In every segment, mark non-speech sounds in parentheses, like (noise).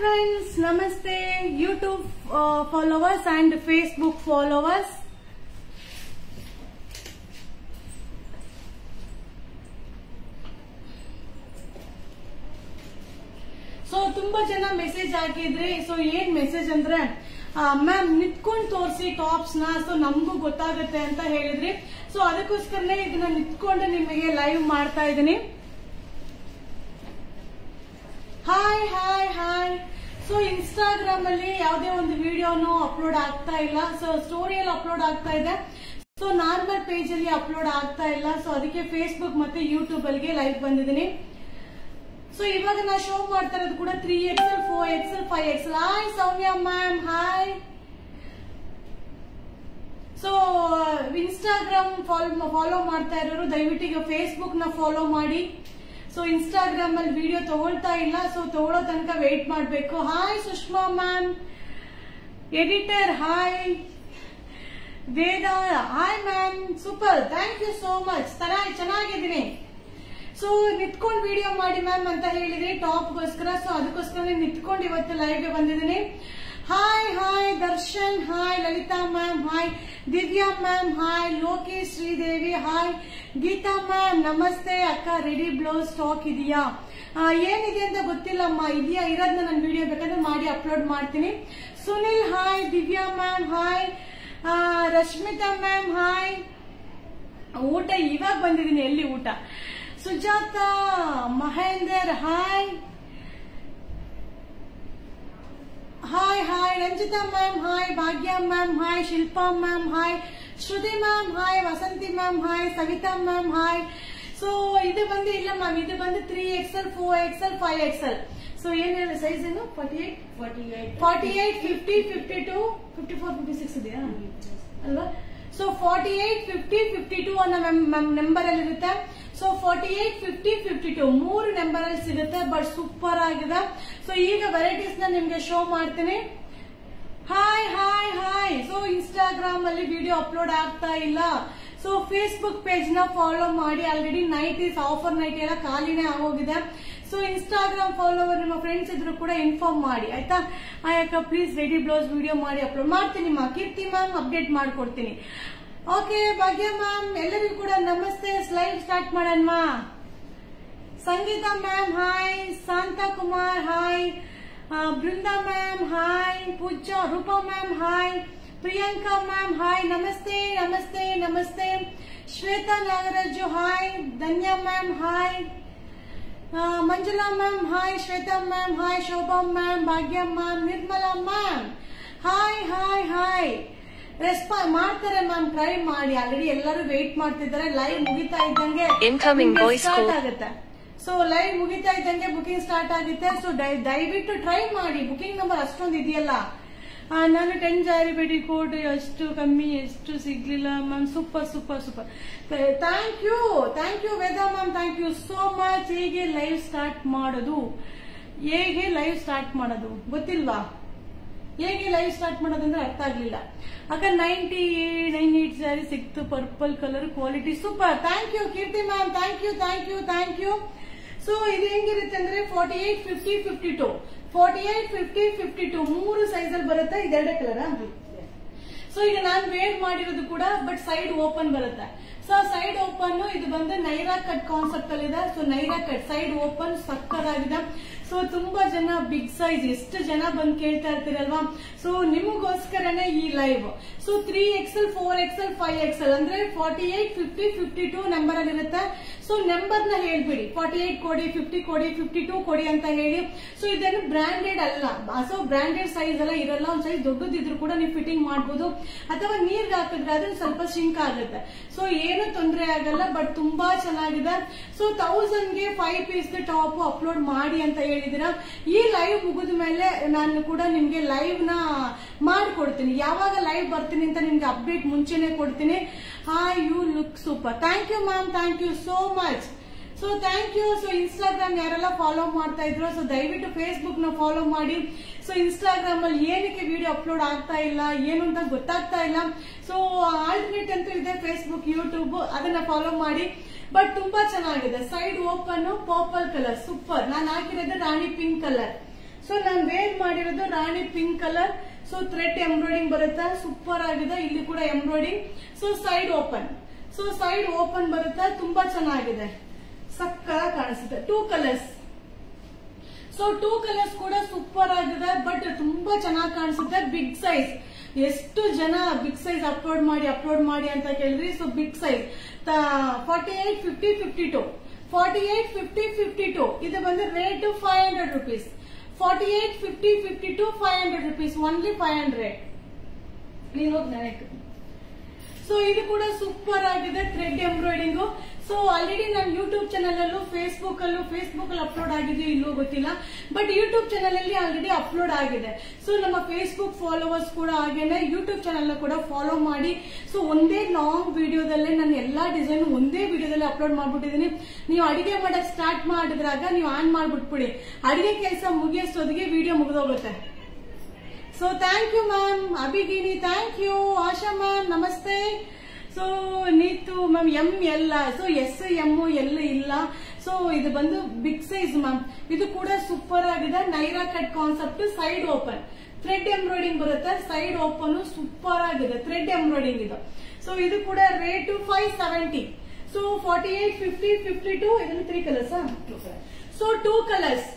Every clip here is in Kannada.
friends, ನಮಸ್ತೆ YouTube followers and Facebook followers. So ತುಂಬಾ ಜನ ಮೆಸೇಜ್ ಹಾಕಿದ್ರಿ ಸೊ ಏನ್ ಮೆಸೇಜ್ ಅಂದ್ರೆ ಮ್ಯಾಮ್ ನಿತ್ಕೊಂಡ್ ತೋರಿಸಿ ಟಾಪ್ಸ್ನ ಸೊ ನಮಗೂ ಗೊತ್ತಾಗುತ್ತೆ ಅಂತ ಹೇಳಿದ್ರಿ. ಸೊ ಅದಕ್ಕೋಸ್ಕರನೇ ಇದನ್ನ ನಿತ್ಕೊಂಡು ನಿಮಗೆ ಲೈವ್ ಮಾಡ್ತಾ ಇದ್ದೀನಿ. Hi hi hi so Instagram ಅಲ್ಲಿ ಯಾವುದೇ ಒಂದು ವಿಡಿಯೋನು ಅಪ್ಲೋಡ್ ಆಗ್ತಾ ಇಲ್ಲ. ಸೊ ಸ್ಟೋರಿಯಲ್ಲಿ ಅಪ್ಲೋಡ್ ಆಗ್ತಾ ಇದೆ. ಸೊ ನಾರ್ಮಲ್ ಪೇಜ್ ಅಲ್ಲಿ ಅಪ್ಲೋಡ್ ಆಗ್ತಾ ಇಲ್ಲ. ಸೊ ಅದಕ್ಕೆ ಫೇಸ್ಬುಕ್ ಮತ್ತೆ ಯೂಟ್ಯೂಬ್ ಅಲ್ಲಿಗೆ ಲೈವ್ ಬಂದಿದ್ದೀನಿ. ಸೊ ಇವಾಗ ನಾ ಶೋ ಮಾಡ್ತಾ ಇರೋದು ಕೂಡ three XL four XL five XL hi Soumya ma'am hi so Instagram follow ಮಾಡ್ತಾ ಇರೋರು, ದಯವಿಟ್ಟು ಈಗ ಫೇಸ್ಬುಕ್ನ ಫಾಲೋ ಮಾಡಿ. ಸೊ ಇನ್ಸ್ಟಾಗ್ರಾಮ್ ಅಲ್ಲಿ ವಿಡಿಯೋ ತಗೊಳ್ತಾ ಇಲ್ಲ. ಸೊ ತಗೊಳ್ಳೋ ತನಕ ವೇಟ್ ಮಾಡಬೇಕು. Hi Sushma ma'am editor hi Veda hi ma'am super thank you so much ಚೆನ್ನಾಗಿದ್ದೀನಿ. ಸೊ ನಿತ್ಕೊಂಡು ವಿಡಿಯೋ ಮಾಡಿ ಮ್ಯಾಮ್ ಅಂತ ಹೇಳಿದ್ರಿ ಟಾಪ್ಗೋಸ್ಕರ ಸೊ ಅದಕ್ಕೋಸ್ಕರ ನಿತ್ಕೊಂಡು ಇವತ್ತು ಲೈವ್ಗೆ ಬಂದಿದ್ದೀನಿ. Hi hi Darshan hi Lalitha ma'am hi Divya ma'am hi Lokesh Sridevi hi Geetha ma'am ನಮಸ್ತೆ ಅಕ್ಕ ರೆಡಿ ಬ್ಲೌಸ್ ಸ್ಟಾಕ್ ಇದೆಯಾ ಏನಿದೆ ಅಂತ ಗೊತ್ತಿಲ್ಲಮ್ಮ. ಇದೆಯಾ ಇರೋದನ್ನ ನಾನು ವಿಡಿಯೋ ಬೇಕಾದ್ರೆ ಮಾಡಿ ಅಪ್ಲೋಡ್ ಮಾಡ್ತೀನಿ. Sunil hi Divya ma'am hi Rashmitha ma'am hi ಊಟ ಇವಾಗ ಬಂದಿದ್ದೀನಿ. ಎಲ್ಲಿ ಊಟ? Sujatha Mahender hi hi hi Ranjitha ma'am hi Bhagya ma'am hi Shilpa ma'am hi Shruthi ma'am hi Vasanthi ma'am hi Savitha ma'am hi so ಇದು ಬಂದು ಇಲ್ಲ ಮ್ಯಾಮ್ ಇದು ಬಂದು three XL four XL five XL so ಏನ್ ಹೇಳಿ ಸೈಜ್ ಏನು forty eight forty eight forty eight fifty fifty two fifty four fifty six ಇದೆಯಾ ಅಲ್ವಾ so forty eight fifty fifty two ಅನ್ನೋ ನಂಬರ್ ಅಲ್ಲಿ ಇರುತ್ತೆ. So forty eight fifty fifty two ಮೂರು ನಂಬರ್ ಅಲ್ಲಿ ಸಿಗುತ್ತೆ ಬಟ್ ಸೂಪರ್ ಆಗಿದೆ. ಸೊ ಈಗ ವೆರೈಟೀಸ್ನ ನಿಮ್ಗೆ ಶೋ ಮಾಡ್ತೀನಿ. Hi hi hi so Instagram ಅಲ್ಲಿ ವಿಡಿಯೋ ಅಪ್ಲೋಡ್ ಆಗ್ತಾ ಇಲ್ಲ. ಸೊ ಫೇಸ್ಬುಕ್ ಪೇಜ್ನ ಫಾಲೋ ಮಾಡಿ. ಆಲ್ರೆಡಿ ನೈಟೀಸ್ ಆಫರ್ ನೈಟ್ ಎಲ್ಲ ಖಾಲಿನೇ ಆಗೋಗಿದೆ. ಸೊ ಇನ್ಸ್ಟಾಗ್ರಾಮ್ ಫಾಲೋವರ್ ನಿಮ್ಮ ಫ್ರೆಂಡ್ಸ್ ಇದ್ರು ಕೂಡ ಇನ್ಫಾರ್ಮ್ ಮಾಡಿ, ಆಯ್ತಾ? ಆಯಕ್ಕ ಪ್ಲೀಸ್ ರೆಡಿ ಬ್ಲೌಸ್ ವಿಡಿಯೋ ಮಾಡಿ ಅಪ್ಲೋಡ್ ಮಾಡ್ತೀನಿ ಮಾ. ಕೀರ್ತಿ ಮ್ಯಾಮ್ ಅಪ್ಡೇಟ್ ಮಾಡ್ಕೊಡ್ತೀನಿ. ಓಕೆ ಭಾಗ್ಯ ಮ್ಯಾಮ್ ಎಲ್ಲರಿಗೂ ಕೂಡ ನಮಸ್ತೆ. ಸ್ಲೈಡ್ ಸ್ಟಾರ್ಟ್ ಮಾಡೋಣ Sangeetha ma'am hi Shantha Kumar hi Brinda ma'am hi Pooja Roopa ma'am hi Priyanka ma'am hi ನಮಸ್ತೆ ನಮಸ್ತೆ ನಮಸ್ತೆ. Shwetha Nagaraju hi Dhanya ma'am hi Manjula ma'am hi Shwetha ma'am hi Shobha ma'am Bhagyamma ma'am Nirmala ma'am. Hi hi hi. ರೆಸ್ಪಾ ಮಾಡ್ತಾರೆ ಮ್ಯಾಮ್ ಟ್ರೈ ಮಾಡಿ. ಆಲ್ರೆಡಿ ಎಲ್ಲರೂ ವೇಟ್ ಮಾಡ್ತಿದ್ದಾರೆ. ಲೈವ್ ಮುಗಿತಾ ಇದ್ದಂಗೆ ಸ್ಟಾರ್ಟ್. ಆಗುತ್ತೆ. ಸೊ ಲೈವ್ ಮುಗಿತಾ ಇದ್ದಂಗೆ ಬುಕಿಂಗ್ ಸ್ಟಾರ್ಟ್ ಆಗುತ್ತೆ. ಸೊ ದಯವಿಟ್ಟು ಟ್ರೈ ಮಾಡಿ. ಬುಕಿಂಗ್ ನಂಬರ್ ಅಷ್ಟೊಂದು ಇದೆಯಲ್ಲ. ನಾನು ಟೆನ್ ಜಾರಿ ಬೇಡಿ ಕೋಡ್ ಎಷ್ಟು ಕಮ್ಮಿ, ಎಷ್ಟು ಸಿಗ್ಲಿಲ್ಲ ma'am super super super thank you thank you Veda ma'am thank you so much ಹೇಗೆ ಲೈವ್ ಸ್ಟಾರ್ಟ್ ಮಾಡೋದು? ಹೇಗೆ ಲೈವ್ ಸ್ಟಾರ್ಟ್ ಮಾಡೋದು? ಗೊತ್ತಿಲ್ವಾ? ಹೇಗೆ ಲೈವ್ ಸ್ಟಾರ್ಟ್ ಮಾಡೋದಂದ್ರೆ ಅರ್ಥ ಆಗ್ಲಿಲ್ಲ. ಅಕ್ಕ ನೈಂಟಿ ನೈನ್ ಏಟ್ ಸ್ಯಾರಿ ಸಿಕ್ತು purple colour quality super thank you Keerthi ma'am thank you thank you thank you so ಇದು ಹೆಂಗಿರುತ್ತೆ ಅಂದ್ರೆ forty eight fifty fifty two forty eight fifty fifty two ಮೂರು ಸೈಜ್ ಅಲ್ಲಿ ಬರುತ್ತೆ, ಇದೆರಡೇ ಕಲರ್ ಸೊ ಈಗ ನಾನು ವೇರ್ ಮಾಡಿರೋದು ಕೂಡ ಬಟ್ ಸೈಡ್ ಓಪನ್ ಬರುತ್ತೆ. ಸೊ ಸೈಡ್ ಓಪನ್ ಇದು ಬಂದು ನೈರಾ ಕಟ್ ಕಾನ್ಸೆಪ್ಟ್ ಅಲ್ಲಿ so Naira cut side open ಸಕ್ಕದಾಗಿದೆ so ತುಂಬಾ ಜನ ಬಿಗ್ ಸೈಜ್ ಎಷ್ಟು ಜನ ಬಂದು ಕೇಳ್ತಾ ಇರ್ತೀರಲ್ವಾ? ಸೊ ನಿಮಗೋಸ್ಕರನೇ ಈ live so three XL four XL five XL ಅಂದ್ರೆ forty eight fifty fifty two number ಅಲ್ಲಿ ಸೊ ನಂಬರ್ನ ಹೇಳ್ಬಿಡಿ. ಫಾರ್ಟಿ ಏಟ್ ಕೊಡಿ ಫಿಫ್ಟಿ ಕೊಡಿ ಫಿಫ್ಟಿ ಟೂ ಕೊಡಿ ಅಂತ ಹೇಳಿ. ಸೊ ಇದೇನು ಬ್ರಾಂಡೆಡ್ ಅಲ್ಲ. ಸೊ ಬ್ರಾಂಡೆಡ್ ಸೈಜ್ ಎಲ್ಲ ಇರಲ್ಲ. ಒಂದ್ ಸೈಜ್ ದೊಡ್ಡದಿದ್ರು ಕೂಡ ನೀವು ಫಿಟ್ಟಿಂಗ್ ಮಾಡಬಹುದು ಅಥವಾ ನೀರ್ಗೆ ಹಾಕಿದ್ರೆ ಅದನ್ನ ಸ್ವಲ್ಪ ಶಿಂಕ್ ಆಗುತ್ತೆ. ಸೊ ಏನು ತೊಂದರೆ ಆಗಲ್ಲ ಬಟ್ ತುಂಬಾ ಚೆನ್ನಾಗಿದೆ. ಸೊ ತೌಸಂಡ್ಗೆ ಫೈವ್ ಪೀಸ್ ಟಾಪ್ ಅಪ್ಲೋಡ್ ಮಾಡಿ ಅಂತ ಹೇಳಿದಿರ ಈ ಲೈವ್ ಮುಗಿದ ಮೇಲೆ ನಾನು ಕೂಡ ನಿಮ್ಗೆ ಲೈವ್ನ ಮಾಡ್ಕೊಡ್ತೀನಿ ಯಾವಾಗ ಲೈವ್ ಬರ್ತೀನಿ ಅಂತ ನಿಮ್ಗೆ ಅಪ್ಡೇಟ್ ಮುಂಚೆನೆ ಕೊಡ್ತೀನಿ. Hi you look super thank you ma'am thank you so much so thank you so Instagram ಯಾರೆಲ್ಲ ಫಾಲೋ ಮಾಡ್ತಾ ಇದ್ರು ಸೊ ದಯವಿಟ್ಟು ಫೇಸ್ಬುಕ್ನ ಫಾಲೋ ಮಾಡಿ. ಸೊ ಇನ್ಸ್ಟಾಗ್ರಾಮ್ ಅಲ್ಲಿ ಏನಕ್ಕೆ ವಿಡಿಯೋ ಅಪ್ಲೋಡ್ ಆಗ್ತಾ ಇಲ್ಲ, ಏನು ಅಂತ ಗೊತ್ತಾಗ್ತಾ ಇಲ್ಲ. ಸೊ ಆಲ್ಟರ್ನೇಟ್ ಅಂತೂ ಇದೆ ಫೇಸ್ಬುಕ್ ಯೂಟ್ಯೂಬ್ ಅದನ್ನ ಫಾಲೋ ಮಾಡಿ. ಬಟ್ ತುಂಬಾ ಚೆನ್ನಾಗಿದೆ. Side open purple colour super ನಾನು ಹಾಕಿರೋದು ರಾಣಿ ಪಿಂಕ್ ಕಲರ್ ಸೊ ನಾನು ವೇರ್ ಮಾಡಿರೋದು ರಾಣಿ pink colour so thread embroidering ಬರುತ್ತೆ? ಸೂಪರ್ ಆಗಿದೆ. ಇಲ್ಲಿ ಕೂಡ embroidering so side open so side open ಬರುತ್ತೆ? ತುಂಬಾ ಚೆನ್ನಾಗಿದೆ. ಸಕ್ಕ ಕಾಣಿಸುತ್ತೆ. Two colours so two colours ಕೂಡ ಸೂಪರ್ ಆಗಿದೆ ಬಟ್ ತುಂಬಾ ಚೆನ್ನಾಗಿ ಕಾಣಿಸುತ್ತೆ. ಬಿಗ್ ಸೈಜ್ ಎಷ್ಟು ಜನ ಬಿಗ್ ಸೈಜ್ ಅಪ್ಲೋಡ್ ಮಾಡಿ ಅಪ್ಲೋಡ್ ಮಾಡಿ ಅಂತ ಕೇಳಿದ್ರಿ? So big size forty eight fifty fifty two forty eight fifty fifty two ಇದು ಬಂದು rate five hundred rupees forty eight fifty fifty two Only hundred rupees only five hundred ನೀನು ಹೋಗಿ ನನಗೆ ಸೊ ಇದು ಕೂಡ ಸೂಪರ್ ಆಗಿದೆ. ಥ್ರೆಡ್ ಎಂಬ್ರಾಯ್ಡಿಂಗು ಸೊ ಆಲ್ರೆಡಿ ನಾನು ಯೂಟ್ಯೂಬ್ ಚಾನಲ್ ಅಲ್ಲೂ ಫೇಸ್ಬುಕ್ ಅಲ್ಲೂ ಫೇಸ್ಬುಕ್ ಅಲ್ಲಿ ಅಪ್ಲೋಡ್ ಆಗಿದೆಯೋ ಇಲ್ಲೋ ಗೊತ್ತಿಲ್ಲ ಬಟ್ ಯೂಟ್ಯೂಬ್ ಚಾನಲ್ ಅಲ್ಲಿ ಆಲ್ರೆಡಿ ಅಪ್ಲೋಡ್ ಆಗಿದೆ. ಸೊ ನಮ್ಮ ಫೇಸ್ಬುಕ್ ಫಾಲೋವರ್ಸ್ ಕೂಡ ಹಾಗೇನೆ ಯೂಟ್ಯೂಬ್ ಚಾನಲ್ ಕೂಡ ಫಾಲೋ ಮಾಡಿ. ಸೊ ಒಂದೇ ಲಾಂಗ್ ವಿಡಿಯೋದಲ್ಲೇ ನಾನು ಎಲ್ಲಾ ಡಿಸೈನ್ ಒಂದೇ ವಿಡಿಯೋದಲ್ಲಿ ಅಪ್ಲೋಡ್ ಮಾಡ್ಬಿಟ್ಟಿದ್ದೀನಿ. ನೀವು ಅಡಿಗೆ ಮಾಡಕ್ ಸ್ಟಾರ್ಟ್ ಮಾಡಿದ್ರಾಗ ನೀವು ಆನ್ ಮಾಡ್ಬಿಟ್ಬಿಡಿ. ಅಡಿಗೆ ಕೆಲಸ ಮುಗಿಯೋಷ್ಟೊತ್ತಿಗೆ ವಿಡಿಯೋ ಮುಗಿದೋಗುತ್ತೆ. So thank you ma'am ಅಭಿಗಿನಿ thank you Asha ma'am ನಮಸ್ತೆ. So Neethu ma'am M L so S M L ಇಲ್ಲ. ಸೊ ಇದು ಬಂದು ಬಿಗ್ ಸೈಜ್ ಮ್ಯಾಮ್ ಇದು ಕೂಡ ಸೂಪರ್ ಆಗಿದೆ. Naira cut concept side open thread embroidering ಬರುತ್ತೆ. ಸೈಡ್ ಓಪನ್ ಸೂಪರ್ ಆಗಿದೆ. ಥ್ರೆಡ್ ಎಂಬ್ರಾಯ್ಡಿಂಗ್ ಇದು. ಸೊ ಇದು ಕೂಡ rate five seventy so forty eight fifty fifty two ಇದರಲ್ಲಿ three colours so two colours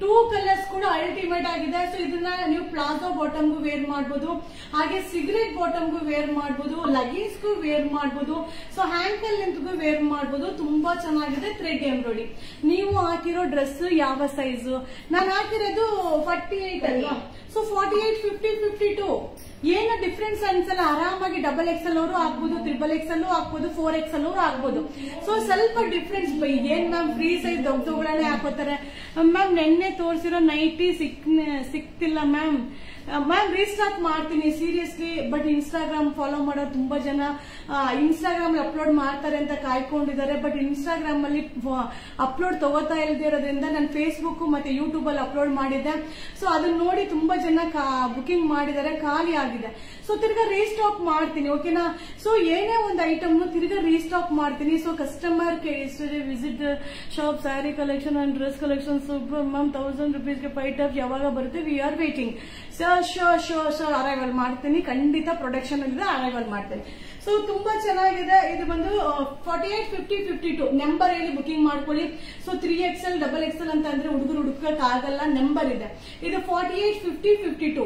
two colours ಕೂಡ ಅಲ್ಟಿಮೇಟ್ ಆಗಿದೆ. ಸೊ ಇದನ್ನ ನೀವು ಪ್ಲಾಜೋ ಬಾಟಮ್ಗೂ ವೇರ್ ಮಾಡಬಹುದು ಹಾಗೆ ಸಿಗರೇಟ್ ಬಾಟಮ್ಗೂ ವೇರ್ ಮಾಡಬಹುದು ಲಗೇಜ್ಗೂ ವೇರ್ ಮಾಡಬಹುದು ಸೊ ಹ್ಯಾಂಕಲ್ ಲೆಂತ್ಗೂ ವೇರ್ ಮಾಡಬಹುದು ತುಂಬಾ ಚೆನ್ನಾಗಿದೆ ಥ್ರೆಡ್ ಎಂಬ್ರಾಯ್ಡಿ ನೀವು ಹಾಕಿರೋ ಡ್ರೆಸ್ ಯಾವ ಸೈಜ್ ನಾನು ಹಾಕಿರೋದು ಫಾರ್ಟಿ ಏಟ್ ಅಲ್ವಾ? So forty eight fifty fifty two ಏನು ಡಿಫ್ರೆನ್ಸ್ ಅನ್ಸಲ್ಲ, ಆರಾಮಾಗಿ ಡಬಲ್ ಎಕ್ಸ್ ಎಲ್ ಅವರು ಹಾಕ್ಬೋದು ತ್ರಿಬಲ್ ಎಕ್ಸ್ ಅಲ್ಲೂ ಹಾಕ್ಬೋದು ಫೋರ್ ಎಕ್ಸ್ ಅವರು ಹಾಕ್ಬೋದು ಸೊ ಸ್ವಲ್ಪ ಡಿಫ್ರೆನ್ಸ್ ಏನ್ ಮ್ಯಾಮ್ ಫ್ರೀ ಸೈಜ್ ದೊಡ್ಡ ಹಾಕೋತಾರೆ. ಮ್ಯಾಮ್ ನೆನ್ನೆ ತೋರಿಸಿರೋ ನೈಟಿ ಸಿಕ್ ಸಿಕ್ತಿಲ್ಲ ಮ್ಯಾಮ್ ಮ್ಯಾಮ್ ರೀಸ್ಟಾಕ್ ಮಾಡ್ತೀನಿ ಸೀರಿಯಸ್ಲಿ ಬಟ್ ಇನ್ಸ್ಟಾಗ್ರಾಮ್ ಫಾಲೋ ಮಾಡೋ ತುಂಬಾ ಜನ ಇನ್ಸ್ಟಾಗ್ರಾಮ್ ಅಪ್ಲೋಡ್ ಮಾಡ್ತಾರೆ ಅಂತ ಕಾಯ್ಕೊಂಡಿದ್ದಾರೆ ಬಟ್ ಇನ್ಸ್ಟಾಗ್ರಾಮ್ ಅಲ್ಲಿ ಅಪ್ಲೋಡ್ ತಗೋತಾ ಇಲ್ಲದೆ ಇರೋದ್ರಿಂದ ನಾನು ಫೇಸ್ಬುಕ್ ಮತ್ತೆ ಯೂಟ್ಯೂಬ್ ಅಲ್ಲಿ ಅಪ್ಲೋಡ್ ಮಾಡಿದ್ದೆ. ಸೊ ಅದನ್ನ ನೋಡಿ ತುಂಬಾ ಜನ ಬುಕಿಂಗ್ ಮಾಡಿದ್ದಾರೆ, ಖಾಲಿ ಆಗಿದೆ. ಸೊ ತಿರ್ಗಾ ರೀಸ್ಟಾಕ್ ಮಾಡ್ತೀನಿ ಓಕೆನಾ ಸೊ ಏನೇ ಒಂದು ಐಟಮ್ ತಿರ್ಗಾ ರೀಸ್ಟಾಕ್ ಮಾಡ್ತೀನಿ. So customer visit shop sari collection and dress collection super ma'am thousand ರುಪೀಸ್ಗೆ five top ಯಾವಾಗ ಬರುತ್ತೆ? We are waiting so show show show arrival ಮಾಡ್ತೀನಿ. ಖಂಡಿತ ಪ್ರೊಡಕ್ಷನ್ ಅಲ್ಲಿ ಅರೈವಲ್ ಮಾಡ್ತೀನಿ. ಸೊ ತುಂಬಾ ಚೆನ್ನಾಗಿದೆ. ಇದು ಬಂದು forty eight fifty fifty two number ಹೇಳಿ ಬುಕಿಂಗ್ ಮಾಡ್ಕೊಳ್ಳಿ so three XL double XL ಅಂತ ಅಂದ್ರೆ ಹುಡುಗರು ಹುಡುಕಕ್ ಆಗಲ್ಲ ನಂಬರ್ ಇದೆ. ಇದು forty eight fifty fifty two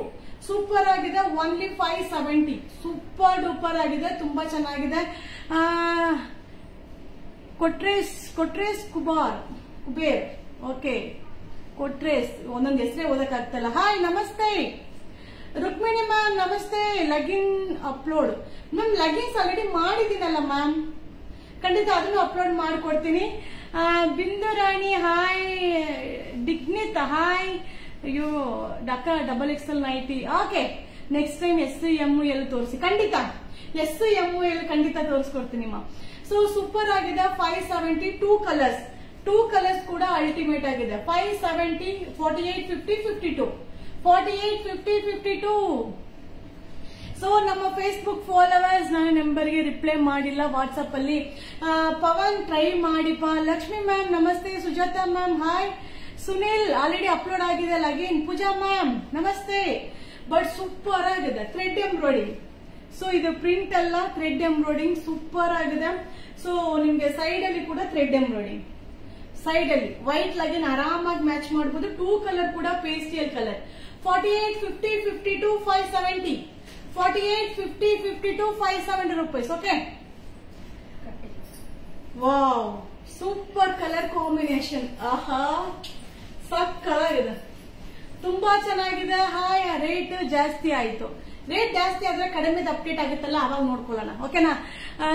super ಆಗಿದೆ. Only five seventy super duper ಆಗಿದೆ. ತುಂಬಾ ಚೆನ್ನಾಗಿದೆ. ಕೊಟ್ರೇಸ್ ಕೊಟ್ರೇಸ್ ಕುಬಾರ್, ಕುಬೇರ್. ಓಕೆ ಕೊಟ್ರೇಸ್ ಒಂದೊಂದು ಹೆಸರೇ ಓದಕ್ ಆಗ್ತಲ್ಲ ಹಾಯ್ ನಮಸ್ತೆ. ರುಕ್ಮಿಣಿ ಮ್ಯಾಮ್ ನಮಸ್ತೆ. Legging upload ma'am leggings already ಮಾಡಿದ್ದೀನಲ್ಲ ma'am ಖಂಡಿತ ಅದನ್ನು ಅಪ್ಲೋಡ್ ಮಾಡ್ಕೊಡ್ತೀನಿ. ಬಿಂದು ರಾಣಿ ಹಾಯ್ ಡಿಗ್ನಿತ್ ಹಾಯ್ ಅಯ್ಯೋ ಡಕ್ಕ double X L ninety okay next time S M L ತೋರಿಸಿ. ಖಂಡಿತ. ಎಸ್ ಎಂ ಎಲ್ ಖಂಡಿತ ತೋರಿಸ್ಕೊಡ್ತೀನಿ ಮ್ಯಾಮ್ ಸೊ ಸೂಪರ್ ಆಗಿದೆ. Five seventy two colours two colours ಕೂಡ ಅಲ್ಟಿಮೇಟ್ ಆಗಿದೆ. Five seventy forty eight fifty fifty two so ನಮ್ಮ ಫೇಸ್ಬುಕ್ ಫಾಲೋವರ್ಸ್ ನನ್ನ ನಂಬರ್ಗೆ ರಿಪ್ಲೈ ಮಾಡಿಲ್ಲ ವಾಟ್ಸಪ್ ಅಲ್ಲಿ. ಪವನ್ ಟ್ರೈ ಮಾಡಿಪ್ಪ. ಲಕ್ಷ್ಮಿ ಮ್ಯಾಮ್ ನಮಸ್ತೆ. Sujatha ma'am hi Sunil already upload ಆಗಿದೆ ಅಗೇನ್ ಪೂಜಾ ಮ್ಯಾಮ್ ನಮಸ್ತೆ. ಬಟ್ ಸೂಪರ್ ಆಗಿದೆ. ಥ್ರೆಡ್ ಎಂಬ್ರಾಯ್ಡಿಂಗ್ ಸೊ ಇದು ಪ್ರಿಂಟ್ ಅಲ್ಲ ಥ್ರೆಡ್ ಎಂಬ್ರಾಯ್ಡಿಂಗ್ ಸೂಪರ್ ಆಗಿದೆ. ಸೊ ನಿಮ್ಗೆ ಸೈಡ್ ಅಲ್ಲಿ ಕೂಡ ಥ್ರೆಡ್ ಎಂಬ್ರಾಯ್ಡಿಂಗ್ ಸೈಡ್ ಅಲ್ಲಿ ವೈಟ್ ಲಗಿನ್ ಆರಾಮಾಗಿ ಮ್ಯಾಚ್ ಮಾಡಬಹುದು ಟೂ ಕಲರ್ ಕೂಡ pastel colour forty eight fifty fifty two five seventy forty eight fifty fifty two five seventy rupees okay wow super colour combination ಆಹಾ ಇದೆ. ತುಂಬಾ ಚೆನ್ನಾಗಿದೆ. ಹಾಯ್ ರೇಟ್ ಜಾಸ್ತಿ ಆಯ್ತು. ರೇಟ್ ಜಾಸ್ತಿ ಆದ್ರೆ ಕಡಿಮೆ ಅಪ್ಡೇಟ್ ಆಗುತ್ತಲ್ಲ, ಅವಾಗ ನೋಡ್ಕೊಳ್ಳೋಣ. ಓಕೆನಾ